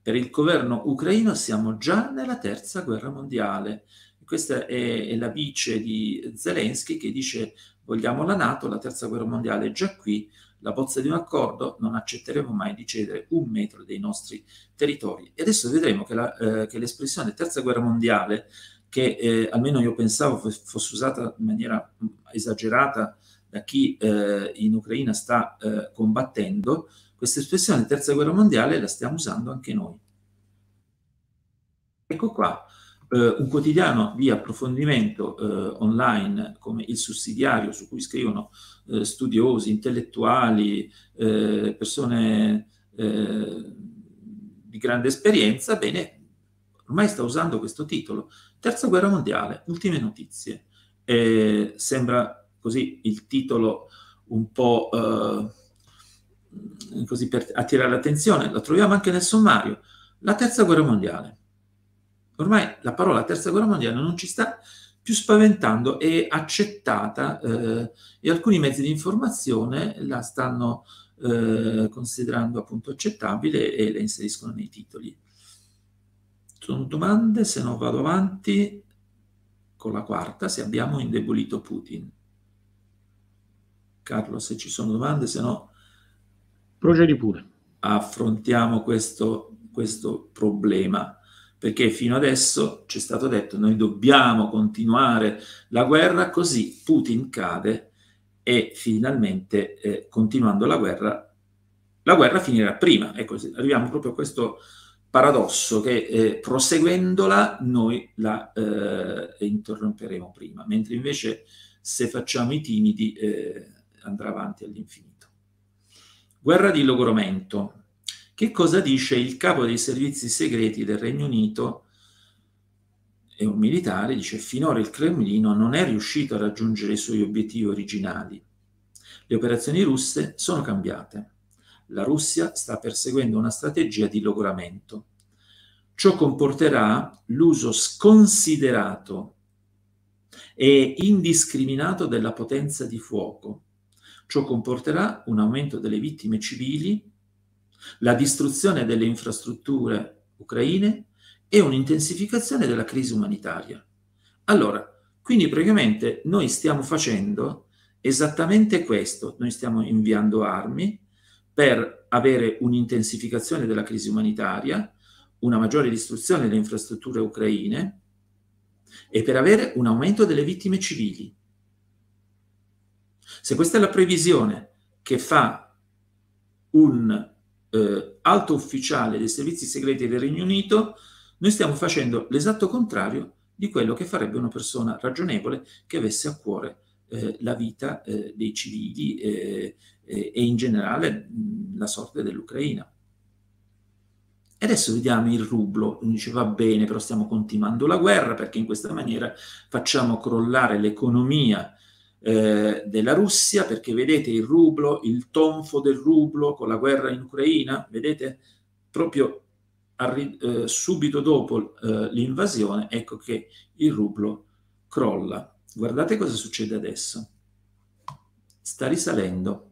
Per il governo ucraino siamo già nella terza guerra mondiale. Questa è, è la vice di Zelensky che dice vogliamo la Nato, la terza guerra mondiale è già qui, la bozza di un accordo, non accetteremo mai di cedere un metro dei nostri territori. E adesso vedremo che, la, eh, che l'espressione terza guerra mondiale che eh, almeno io pensavo fosse usata in maniera mm, esagerata da chi eh, in Ucraina sta eh, combattendo, questa espressione terza guerra mondiale la stiamo usando anche noi. Ecco qua, eh, un quotidiano di approfondimento eh, online come il sussidiario su cui scrivono eh, studiosi, intellettuali, persone di grande esperienza, bene, ormai sta usando questo titolo. Terza guerra mondiale, ultime notizie. Eh, sembra così il titolo un po' eh, così per attirare l'attenzione, lo troviamo anche nel sommario. La terza guerra mondiale. Ormai la parola terza guerra mondiale non ci sta più spaventando, è accettata eh, e alcuni mezzi di informazione la stanno eh, considerando appunto accettabile e la inseriscono nei titoli sono domande, se no vado avanti con la quarta, se abbiamo indebolito Putin. Carlo, se ci sono domande, se no... Procedi pure. Affrontiamo questo, questo problema, perché fino adesso ci è stato detto noi dobbiamo continuare la guerra così Putin cade e finalmente eh, continuando la guerra, la guerra finirà prima. Ecco, arriviamo proprio a questo paradosso che eh, proseguendola noi la eh, interromperemo prima, mentre invece se facciamo i timidi eh, andrà avanti all'infinito. Guerra di logoramento. Che cosa dice il capo dei servizi segreti del Regno Unito? È un militare, dice finora il Cremlino non è riuscito a raggiungere i suoi obiettivi originali. Le operazioni russe sono cambiate la Russia sta perseguendo una strategia di logoramento. Ciò comporterà l'uso sconsiderato e indiscriminato della potenza di fuoco. Ciò comporterà un aumento delle vittime civili, la distruzione delle infrastrutture ucraine e un'intensificazione della crisi umanitaria. Allora, quindi praticamente noi stiamo facendo esattamente questo, noi stiamo inviando armi, per avere un'intensificazione della crisi umanitaria, una maggiore distruzione delle infrastrutture ucraine e per avere un aumento delle vittime civili. Se questa è la previsione che fa un eh, alto ufficiale dei servizi segreti del Regno Unito, noi stiamo facendo l'esatto contrario di quello che farebbe una persona ragionevole che avesse a cuore eh, la vita eh, dei civili e in generale la sorte dell'Ucraina. E adesso vediamo il rublo, dice va bene, però stiamo continuando la guerra perché in questa maniera facciamo crollare l'economia eh, della Russia, perché vedete il rublo, il tonfo del rublo con la guerra in Ucraina, vedete proprio arri- eh, subito dopo eh, l'invasione, ecco che il rublo crolla. Guardate cosa succede adesso. Sta risalendo.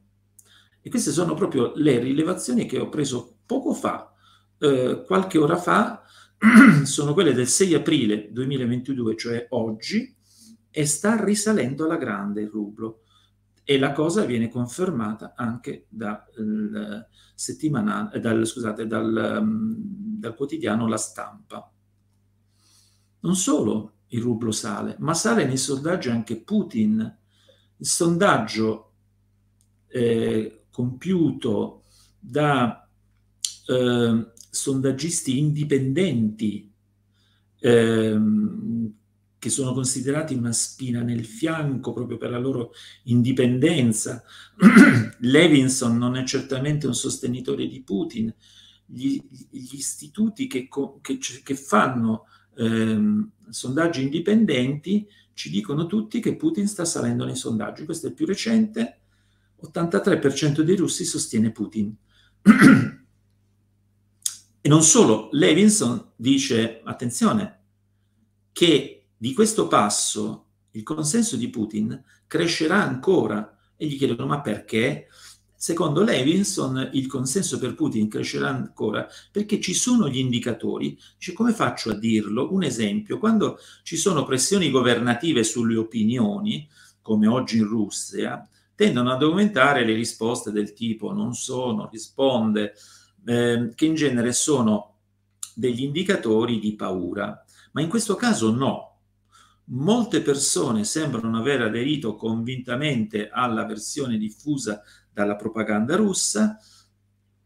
E queste sono proprio le rilevazioni che ho preso poco fa eh, qualche ora fa sono quelle del 6 aprile 2022, cioè oggi, e sta risalendo alla grande il rublo. E la cosa viene confermata anche dal, dal, scusate, dal, mm, dal quotidiano La Stampa. Non solo il rublo sale, ma sale nei sondaggi anche Putin. Il sondaggio eh, compiuto da eh, sondaggisti indipendenti ehm, che sono considerati una spina nel fianco proprio per la loro indipendenza. Levinson non è certamente un sostenitore di Putin. Gli, gli istituti che, che, che fanno ehm, sondaggi indipendenti ci dicono tutti che Putin sta salendo nei sondaggi. Questo è il più recente. 83% dei russi sostiene Putin. E non solo, Levinson dice, attenzione, che di questo passo il consenso di Putin crescerà ancora. E gli chiedono, ma perché? Secondo Levinson il consenso per Putin crescerà ancora perché ci sono gli indicatori. Dice, come faccio a dirlo? Un esempio, quando ci sono pressioni governative sulle opinioni, come oggi in Russia, tendono ad aumentare le risposte del tipo non so, non risponde, eh, che in genere sono degli indicatori di paura, ma in questo caso no. Molte persone sembrano aver aderito convintamente alla versione diffusa dalla propaganda russa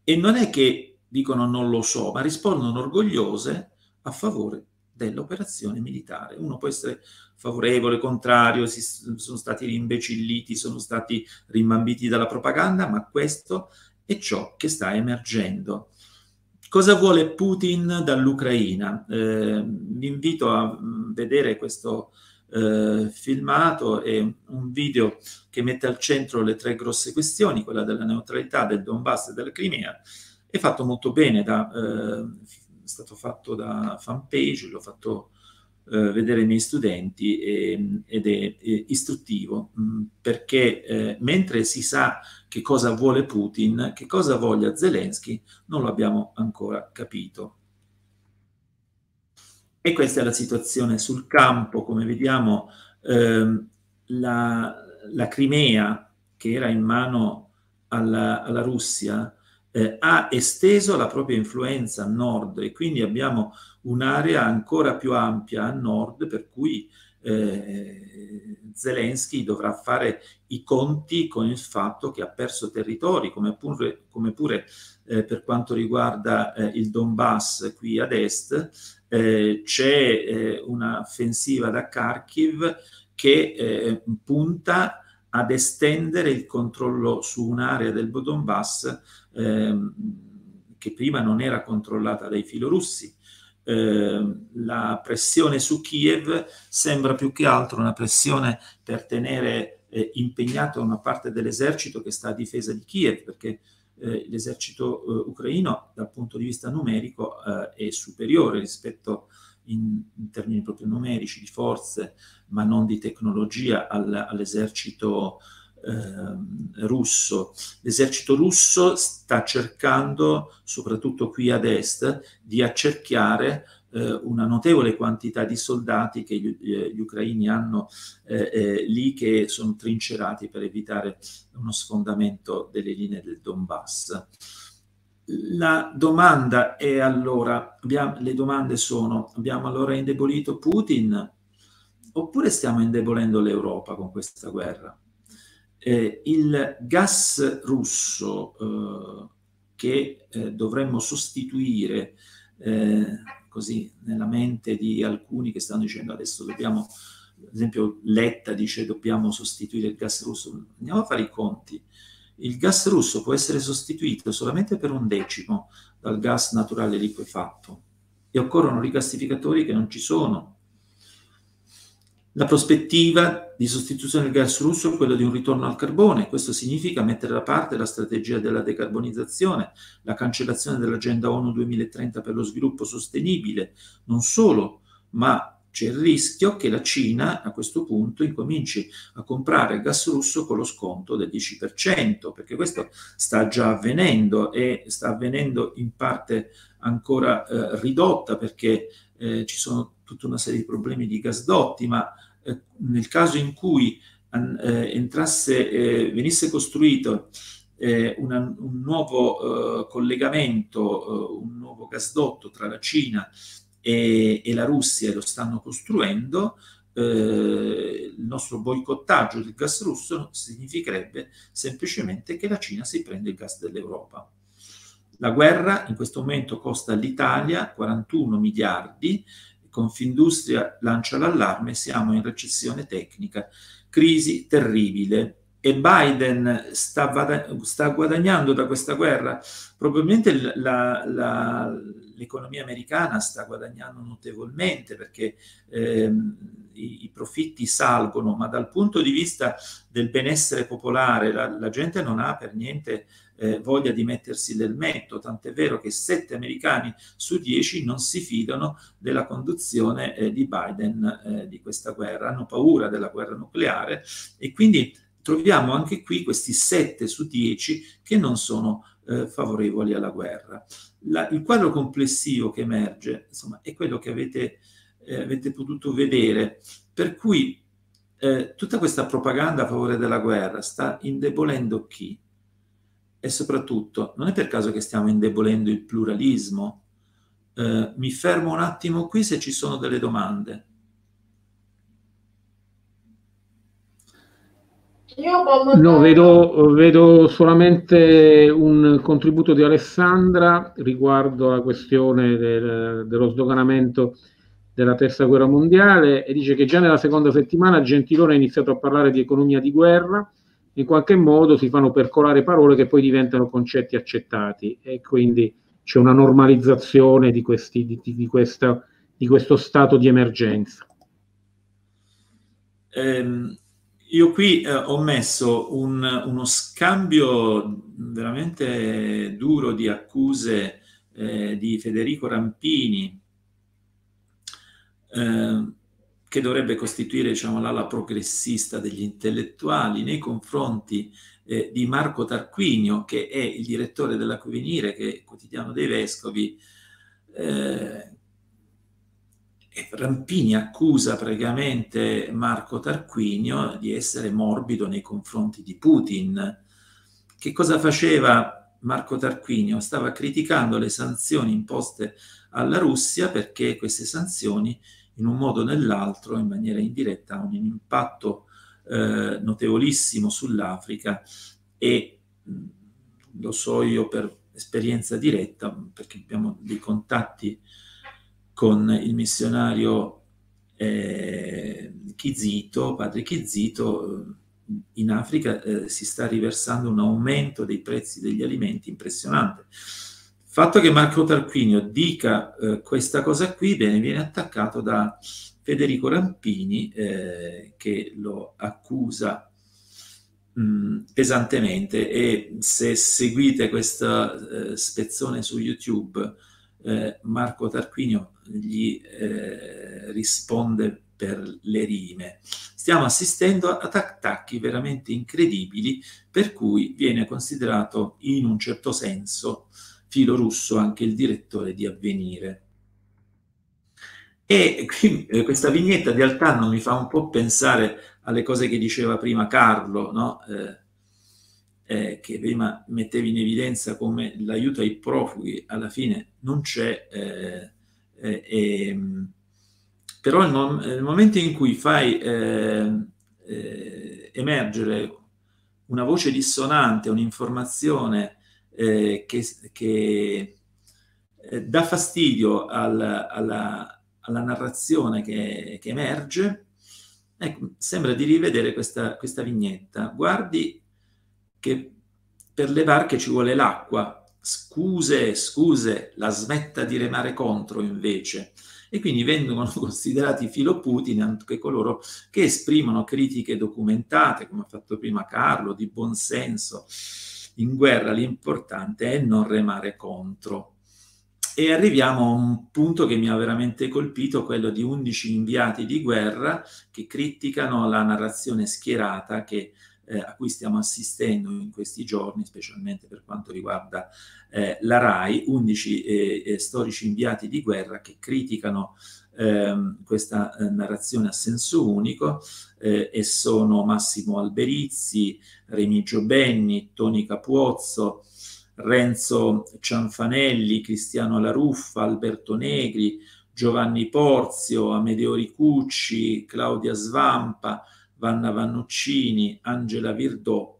e non è che dicono non lo so, ma rispondono orgogliose a favore dell'operazione militare. Uno può essere favorevole, contrario, si, sono stati rimbecilliti, sono stati rimbambiti dalla propaganda, ma questo è ciò che sta emergendo. Cosa vuole Putin dall'Ucraina? Eh, vi invito a mm, vedere questo eh, filmato e un video che mette al centro le tre grosse questioni, quella della neutralità, del Donbass e della Crimea. È fatto molto bene, da, eh, è stato fatto da fanpage, l'ho fatto eh, vedere i miei studenti e, ed è, è istruttivo mh, mm, perché eh, mentre si sa che cosa vuole Putin, che cosa voglia Zelensky, non lo abbiamo ancora capito. E questa è la situazione sul campo, come vediamo ehm, la, la, Crimea che era in mano alla, alla Russia eh, ha esteso la propria influenza a nord e quindi abbiamo un'area ancora più ampia a nord per cui eh, Zelensky dovrà fare i conti con il fatto che ha perso territori, come pure, come pure eh, per quanto riguarda eh, il Donbass qui ad est, eh, c'è eh, un'offensiva da Kharkiv che eh, punta ad estendere il controllo su un'area del Donbass ehm, che prima non era controllata dai filorussi. Eh, la pressione su Kiev sembra più che altro una pressione per tenere eh, impegnata una parte dell'esercito che sta a difesa di Kiev, perché eh, l'esercito eh, ucraino dal punto di vista numerico eh, è superiore rispetto in, in, termini proprio numerici di forze, ma non di tecnologia al, all'esercito eh, russo. L'esercito russo sta cercando, soprattutto qui ad est, di accerchiare eh, una notevole quantità di soldati che gli, eh, gli ucraini hanno eh, eh, lì che sono trincerati per evitare uno sfondamento delle linee del Donbass. La domanda è allora, abbiamo, le domande sono, abbiamo allora indebolito Putin oppure stiamo indebolendo l'Europa con questa guerra? Eh, il gas russo eh, che eh, dovremmo sostituire eh, così nella mente di alcuni che stanno dicendo adesso dobbiamo, ad esempio Letta dice dobbiamo sostituire il gas russo, andiamo a fare i conti. Il gas russo può essere sostituito solamente per un decimo dal gas naturale liquefatto e occorrono rigassificatori che non ci sono. La prospettiva di sostituzione del gas russo è quella di un ritorno al carbone. Questo significa mettere da parte la strategia della decarbonizzazione, la cancellazione dell'agenda ONU 2030 per lo sviluppo sostenibile. Non solo, ma c'è il rischio che la Cina a questo punto incominci a comprare gas russo con lo sconto del 10%, perché questo sta già avvenendo e sta avvenendo in parte ancora eh, ridotta perché eh, ci sono tutta una serie di problemi di gasdotti, ma eh, nel caso in cui eh, entrasse, eh, venisse costruito eh, una, un nuovo collegamento, un nuovo gasdotto tra la Cina e, e la Russia e lo stanno costruendo, eh, il nostro boicottaggio del gas russo significherebbe semplicemente che la Cina si prende il gas dell'Europa. La guerra in questo momento costa all'Italia 41 miliardi, Confindustria lancia l'allarme, siamo in recessione tecnica, crisi terribile e Biden sta, sta guadagnando da questa guerra. Probabilmente la, la, l'economia americana sta guadagnando notevolmente perché ehm, i, i, profitti salgono, ma dal punto di vista del benessere popolare la, la gente non ha per niente eh, voglia di mettersi l'elmetto, tant'è vero che sette americani su dieci non si fidano della conduzione eh, di Biden eh, di questa guerra, hanno paura della guerra nucleare e quindi troviamo anche qui questi 7 su 10 che non sono eh, favorevoli alla guerra. La, il quadro complessivo che emerge insomma, è quello che avete, eh, avete potuto vedere, per cui eh, tutta questa propaganda a favore della guerra sta indebolendo chi? E soprattutto, non è per caso che stiamo indebolendo il pluralismo? Eh, mi fermo un attimo qui se ci sono delle domande. No, vedo, vedo, solamente un contributo di Alessandra riguardo alla questione del, dello sdoganamento della terza guerra mondiale e dice che già nella seconda settimana Gentilone ha iniziato a parlare di economia di guerra, in qualche modo si fanno percolare parole che poi diventano concetti accettati e quindi c'è una normalizzazione di, questi, di, di, questa, di questo stato di emergenza. Um io qui eh, ho messo un, uno scambio veramente duro di accuse eh, di Federico Rampini, eh, che dovrebbe costituire diciamo, l'ala progressista degli intellettuali nei confronti eh, di Marco Tarquinio, che è il direttore dell'Aquivenire, che è il quotidiano dei vescovi, eh, Rampini accusa praticamente Marco Tarquinio di essere morbido nei confronti di Putin. Che cosa faceva Marco Tarquinio? Stava criticando le sanzioni imposte alla Russia perché queste sanzioni in un modo o nell'altro, in maniera indiretta, hanno un impatto eh, notevolissimo sull'Africa e lo so io per esperienza diretta, perché abbiamo dei contatti con il missionario eh, Chizito, padre Chizito, in Africa eh, si sta riversando un aumento dei prezzi degli alimenti impressionante. Il fatto che Marco Tarquinio dica eh, questa cosa qui, bene, viene attaccato da Federico Rampini eh, che lo accusa mm, pesantemente e se seguite questo eh, spezzone su YouTube eh, Marco Tarquinio gli eh, risponde per le rime. Stiamo assistendo ad attacchi veramente incredibili, per cui viene considerato in un certo senso filo russo anche il direttore di Avvenire. E qui, eh, questa vignetta di Altano mi fa un po' pensare alle cose che diceva prima Carlo, no? eh, eh, che prima mettevi in evidenza come l'aiuto ai profughi alla fine non c'è, eh, eh, ehm, però nel, nel, momento in cui fai eh, eh, emergere una voce dissonante, un'informazione eh, che, che eh, dà fastidio al, alla, alla, narrazione che, che emerge, ecco, sembra di rivedere questa, questa vignetta. Guardi che per le barche ci vuole l'acqua, scuse, scuse, la smetta di remare contro invece. E quindi vengono considerati filo Putin anche coloro che esprimono critiche documentate, come ha fatto prima Carlo, di buonsenso. In guerra l'importante è non remare contro. E arriviamo a un punto che mi ha veramente colpito, quello di 11 inviati di guerra che criticano la narrazione schierata che eh, a cui stiamo assistendo in questi giorni, specialmente per quanto riguarda eh, la RAI, 11 eh, eh, storici inviati di guerra che criticano ehm, questa eh, narrazione a senso unico eh, e sono Massimo Alberizzi, Remigio Benni, Toni Capuozzo, Renzo Cianfanelli, Cristiano Laruffa, Alberto Negri, Giovanni Porzio, Amedeo Ricucci, Claudia Svampa, Vanna Vannuccini, Angela Virdò,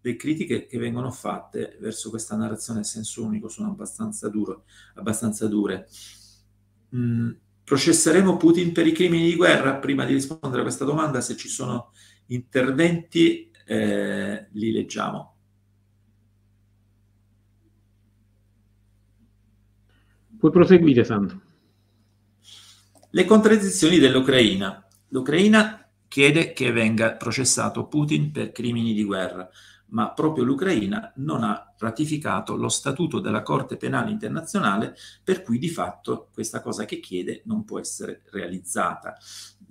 le critiche che vengono fatte verso questa narrazione a senso unico sono abbastanza, duro, abbastanza dure. Mm, processeremo Putin per i crimini di guerra? Prima di rispondere a questa domanda, se ci sono interventi, eh, li leggiamo. Puoi proseguire, Sandro. Le contraddizioni dell'Ucraina. L'Ucraina chiede che venga processato Putin per crimini di guerra, ma proprio l'Ucraina non ha ratificato lo statuto della Corte Penale Internazionale, per cui di fatto questa cosa che chiede non può essere realizzata.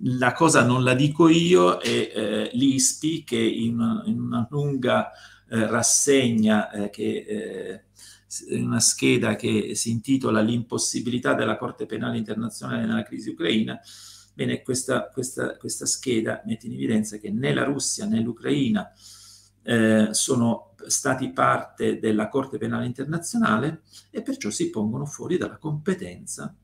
La cosa non la dico io, è eh, l'ISPI che in, in una lunga eh, rassegna eh, che eh, una scheda che si intitola L'impossibilità della Corte Penale Internazionale nella crisi ucraina, Bene, questa, questa, questa scheda mette in evidenza che né la Russia né l'Ucraina eh, sono stati parte della Corte Penale Internazionale e perciò si pongono fuori dalla competenza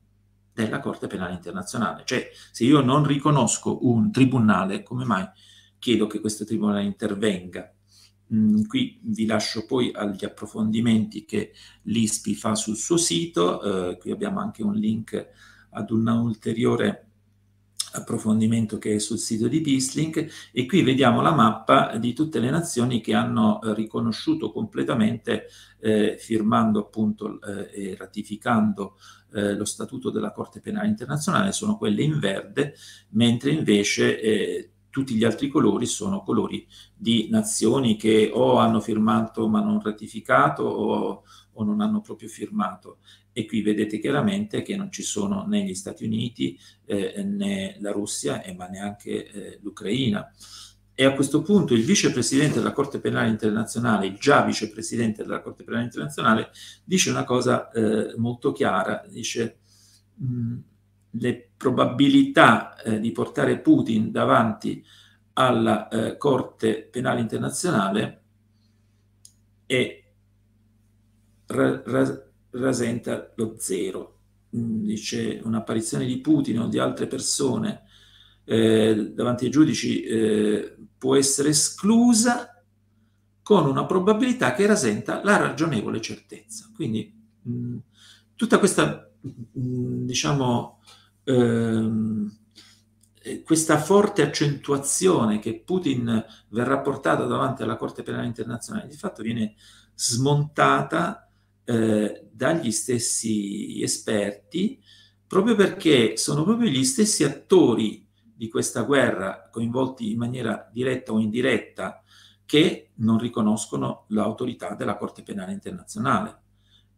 della Corte Penale Internazionale. Cioè, se io non riconosco un tribunale, come mai chiedo che questo tribunale intervenga? Mm, qui vi lascio poi agli approfondimenti che l'ISPI fa sul suo sito, eh, qui abbiamo anche un link ad una ulteriore approfondimento che è sul sito di Beaslink e qui vediamo la mappa di tutte le nazioni che hanno eh, riconosciuto completamente, eh, firmando appunto eh, e ratificando eh, lo statuto della Corte Penale Internazionale, sono quelle in verde, mentre invece eh, tutti gli altri colori sono colori di nazioni che o hanno firmato ma non ratificato o, o non hanno proprio firmato e qui vedete chiaramente che non ci sono né gli Stati Uniti eh, né la Russia, eh, ma neanche eh, l'Ucraina. E a questo punto il vicepresidente della Corte Penale Internazionale, già vicepresidente della Corte Penale Internazionale, dice una cosa eh, molto chiara, dice mh, le probabilità eh, di portare Putin davanti alla eh, Corte Penale Internazionale è ra- ra- rasenta lo zero. Mm, dice un'apparizione di Putin o di altre persone eh, davanti ai giudici eh, può essere esclusa con una probabilità che rasenta la ragionevole certezza. Quindi mh, mm, tutta questa, mh, mm, diciamo, ehm, eh, questa forte accentuazione che Putin verrà portato davanti alla Corte Penale Internazionale di fatto viene smontata eh, dagli stessi esperti, proprio perché sono proprio gli stessi attori di questa guerra, coinvolti in maniera diretta o indiretta, che non riconoscono l'autorità della Corte Penale Internazionale.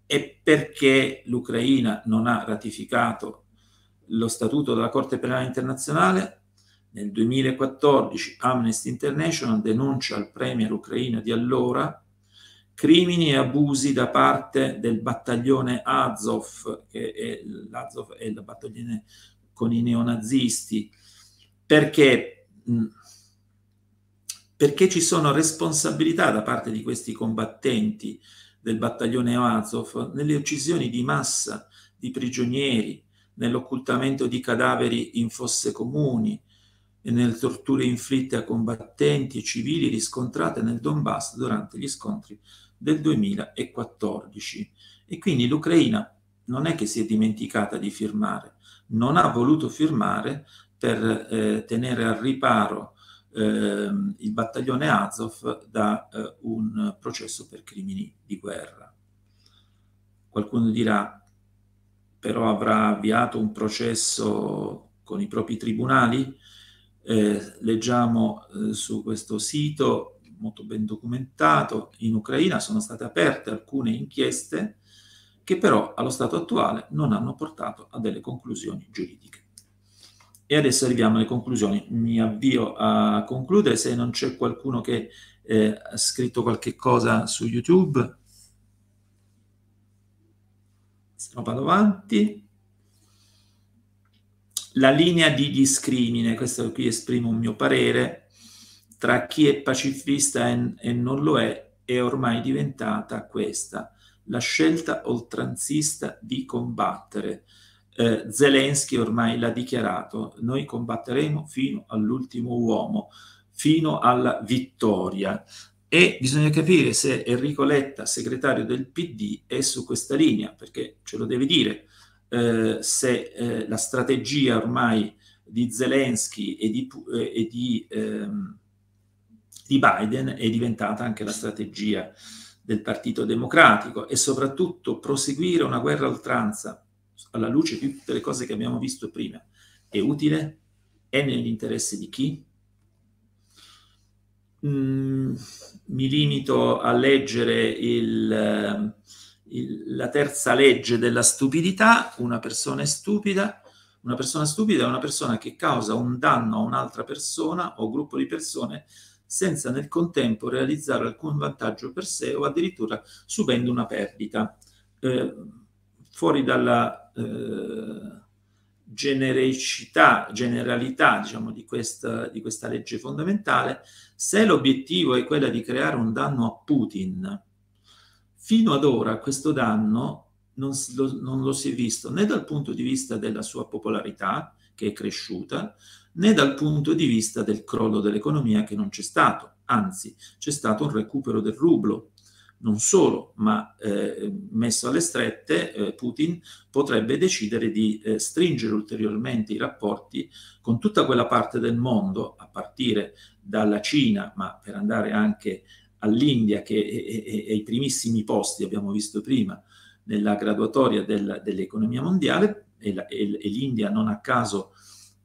E perché l'Ucraina non ha ratificato lo Statuto della Corte Penale Internazionale? Nel 2014 Amnesty International denuncia al premier ucraino di allora crimini e abusi da parte del battaglione Azov, che è, l'Azov è il battaglione con i neonazisti, perché, perché ci sono responsabilità da parte di questi combattenti del battaglione Azov nelle uccisioni di massa di prigionieri, nell'occultamento di cadaveri in fosse comuni, e nelle torture inflitte a combattenti civili riscontrate nel Donbass durante gli scontri del 2014. E quindi l'Ucraina non è che si è dimenticata di firmare, non ha voluto firmare per eh, tenere al riparo eh, il battaglione Azov da eh, un processo per crimini di guerra. Qualcuno dirà, però avrà avviato un processo con i propri tribunali? Eh, leggiamo eh, su questo sito molto ben documentato, in Ucraina sono state aperte alcune inchieste che però allo stato attuale non hanno portato a delle conclusioni giuridiche. E adesso arriviamo alle conclusioni. Mi avvio a concludere se non c'è qualcuno che eh, ha scritto qualche cosa su YouTube. Se vado avanti la linea di discrimine, questo qui esprimo un mio parere, tra chi è pacifista e, e non lo è, è ormai diventata questa, la scelta oltranzista di combattere. Eh, Zelensky ormai l'ha dichiarato, noi combatteremo fino all'ultimo uomo, fino alla vittoria. E bisogna capire se Enrico Letta, segretario del PD, è su questa linea, perché ce lo deve dire eh, se eh, la strategia ormai di Zelensky e di, eh, e di, ehm, di Biden è diventata anche la strategia del Partito Democratico e soprattutto proseguire una guerra a oltranza alla luce di tutte le cose che abbiamo visto prima è utile? È nell'interesse di chi? Mm, mi limito a leggere il, il, la terza legge della stupidità, una persona è stupida, una persona stupida è una persona che causa un danno a un'altra persona o gruppo di persone senza nel contempo realizzare alcun vantaggio per sé o addirittura subendo una perdita. Eh, fuori dalla eh, genericità, generalità diciamo, di, questa, di questa legge fondamentale, se l'obiettivo è quello di creare un danno a Putin, Fino ad ora questo danno non, lo, non lo si è visto né dal punto di vista della sua popolarità, che è cresciuta, né dal punto di vista del crollo dell'economia che non c'è stato, anzi c'è stato un recupero del rublo. Non solo, ma eh, messo alle strette, eh, Putin potrebbe decidere di eh, stringere ulteriormente i rapporti con tutta quella parte del mondo, a partire dalla Cina, ma per andare anche all'India che è, ai primissimi posti, abbiamo visto prima, nella graduatoria del, dell'economia mondiale e, la, e, l'India non a caso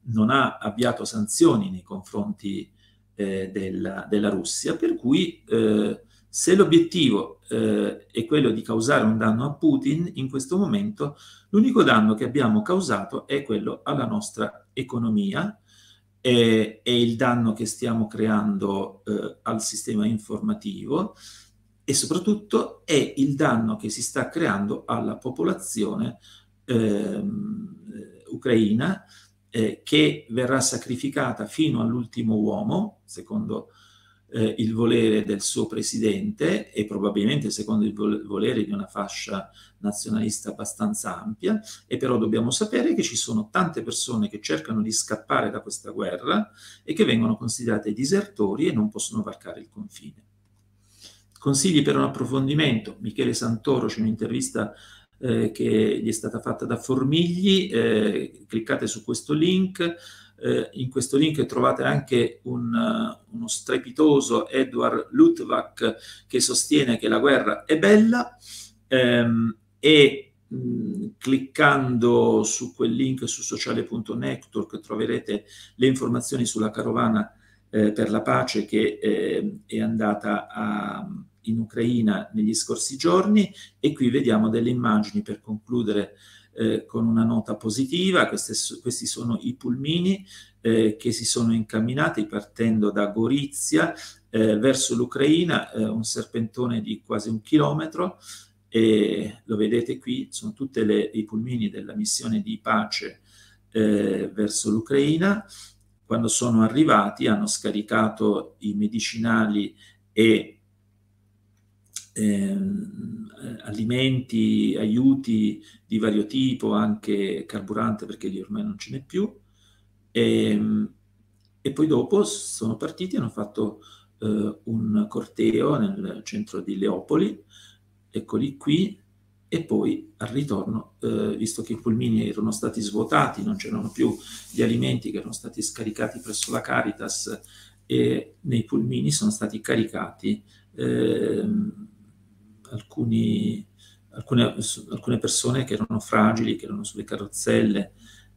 non ha avviato sanzioni nei confronti eh, della, della, Russia, per cui eh, se l'obiettivo eh, è quello di causare un danno a Putin, in questo momento l'unico danno che abbiamo causato è quello alla nostra economia, è, è il danno che stiamo creando eh, al sistema informativo e soprattutto è il danno che si sta creando alla popolazione ehm, eh, ucraina eh, che verrà sacrificata fino all'ultimo uomo, secondo eh, il volere del suo presidente e probabilmente secondo il volere di una fascia nazionalista abbastanza ampia, e però dobbiamo sapere che ci sono tante persone che cercano di scappare da questa guerra e che vengono considerate disertori e non possono varcare il confine. Consigli per un approfondimento. Michele Santoro c'è un'intervista eh, che gli è stata fatta da Formigli, eh, cliccate su questo link, eh, in questo link trovate anche un, uh, uno strepitoso Edward Luttwak che sostiene che la guerra è bella ehm, e mh, cliccando su quel link su sociale.network troverete le informazioni sulla carovana eh, per la pace che eh, è andata a, in Ucraina negli scorsi giorni e qui vediamo delle immagini per concludere eh, con una nota positiva. Queste, questi sono i pulmini eh, che si sono incamminati partendo da Gorizia eh, verso l'Ucraina, eh, un serpentone di quasi un chilometro. E lo vedete qui, sono tutti i pulmini della missione di pace eh, verso l'Ucraina. Quando sono arrivati hanno scaricato i medicinali e ehm, alimenti, aiuti di vario tipo, anche carburante perché lì ormai non ce n'è più. E, ehm, e poi dopo sono partiti, hanno fatto eh, un corteo nel centro di Leopoli, eccoli qui, e poi al ritorno, eh, visto che i pulmini erano stati svuotati, non c'erano più gli alimenti che erano stati scaricati presso la Caritas e nei pulmini sono stati caricati eh, alcuni, alcune, alcune, persone che erano fragili, che erano sulle carrozzelle.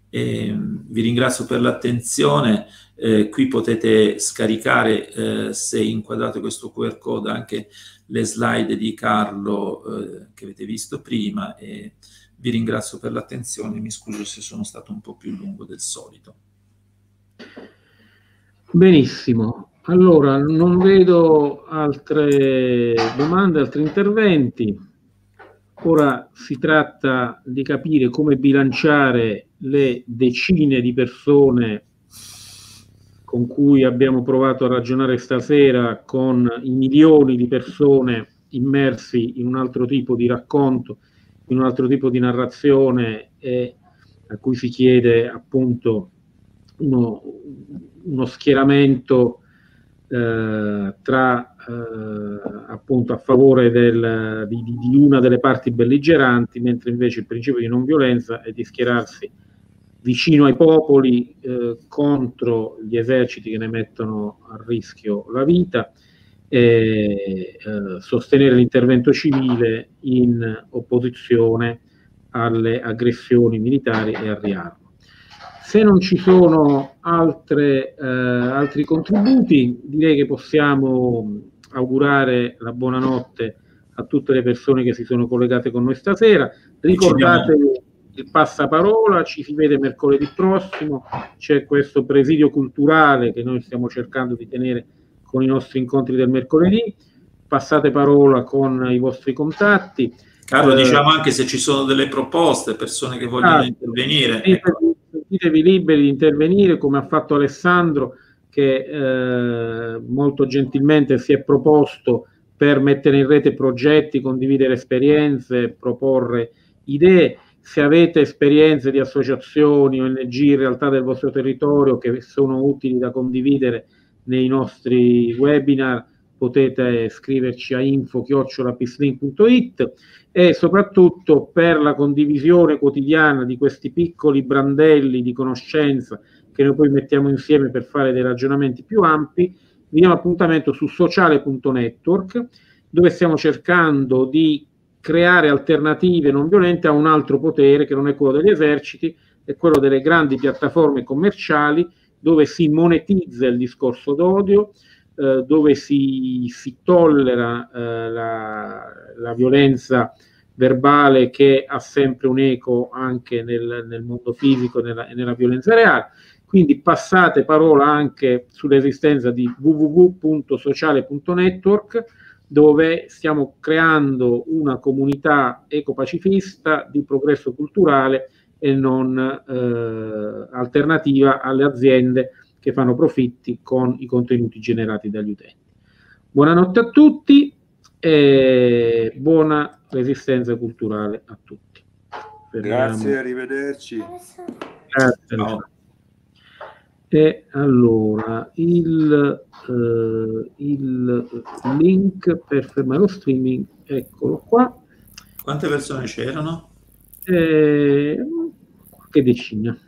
E, vi ringrazio per l'attenzione, eh, qui potete scaricare, eh, se inquadrate questo QR code, anche le slide di Carlo eh, che avete visto prima e vi ringrazio per l'attenzione, mi scuso se sono stato un po' più lungo del solito. Benissimo, allora non vedo altre domande, altri interventi. Ora si tratta di capire come bilanciare le decine di persone con cui abbiamo provato a ragionare stasera con i milioni di persone immersi in un altro tipo di racconto, in un altro tipo di narrazione e a cui si chiede appunto uno, uno schieramento eh, tra eh, appunto a favore del, di, di, una delle parti belligeranti, mentre invece il principio di non violenza è di schierarsi vicino ai popoli eh, contro gli eserciti che ne mettono a rischio la vita e eh, sostenere l'intervento civile in opposizione alle aggressioni militari e al riarmo. Se non ci sono altre, eh, altri contributi, direi che possiamo augurare la buonanotte a tutte le persone che si sono collegate con noi stasera. Ricordatevi il passaparola, ci si vede mercoledì prossimo, c'è questo presidio culturale che noi stiamo cercando di tenere con i nostri incontri del mercoledì, passate parola con i vostri contatti. Carlo, eh, diciamo anche se ci sono delle proposte, persone che vogliono ah, intervenire. Sentitevi, sentitevi liberi di intervenire come ha fatto Alessandro che eh, molto gentilmente si è proposto per mettere in rete progetti, condividere esperienze, proporre idee. Se avete esperienze di associazioni, ONG, in realtà del vostro territorio che sono utili da condividere nei nostri webinar, potete scriverci a info-pislink.it e soprattutto per la condivisione quotidiana di questi piccoli brandelli di conoscenza che noi poi mettiamo insieme per fare dei ragionamenti più ampi, vi diamo appuntamento su sociale.network dove stiamo cercando di creare alternative non violente a un altro potere che non è quello degli eserciti, è quello delle grandi piattaforme commerciali dove si monetizza il discorso d'odio, eh, dove si, si tollera eh, la, la, violenza verbale che ha sempre un eco anche nel, nel mondo fisico e nella, nella violenza reale. Quindi passate parola anche sull'esistenza di www.sociale.network dove stiamo creando una comunità ecopacifista di progresso culturale e non eh, alternativa alle aziende che fanno profitti con i contenuti generati dagli utenti. Buonanotte a tutti e buona resistenza culturale a tutti. Fermiamo. Grazie, arrivederci. Grazie. No. E allora il, eh, il link per fermare lo streaming, eccolo qua. Quante persone c'erano? Eh, qualche decina.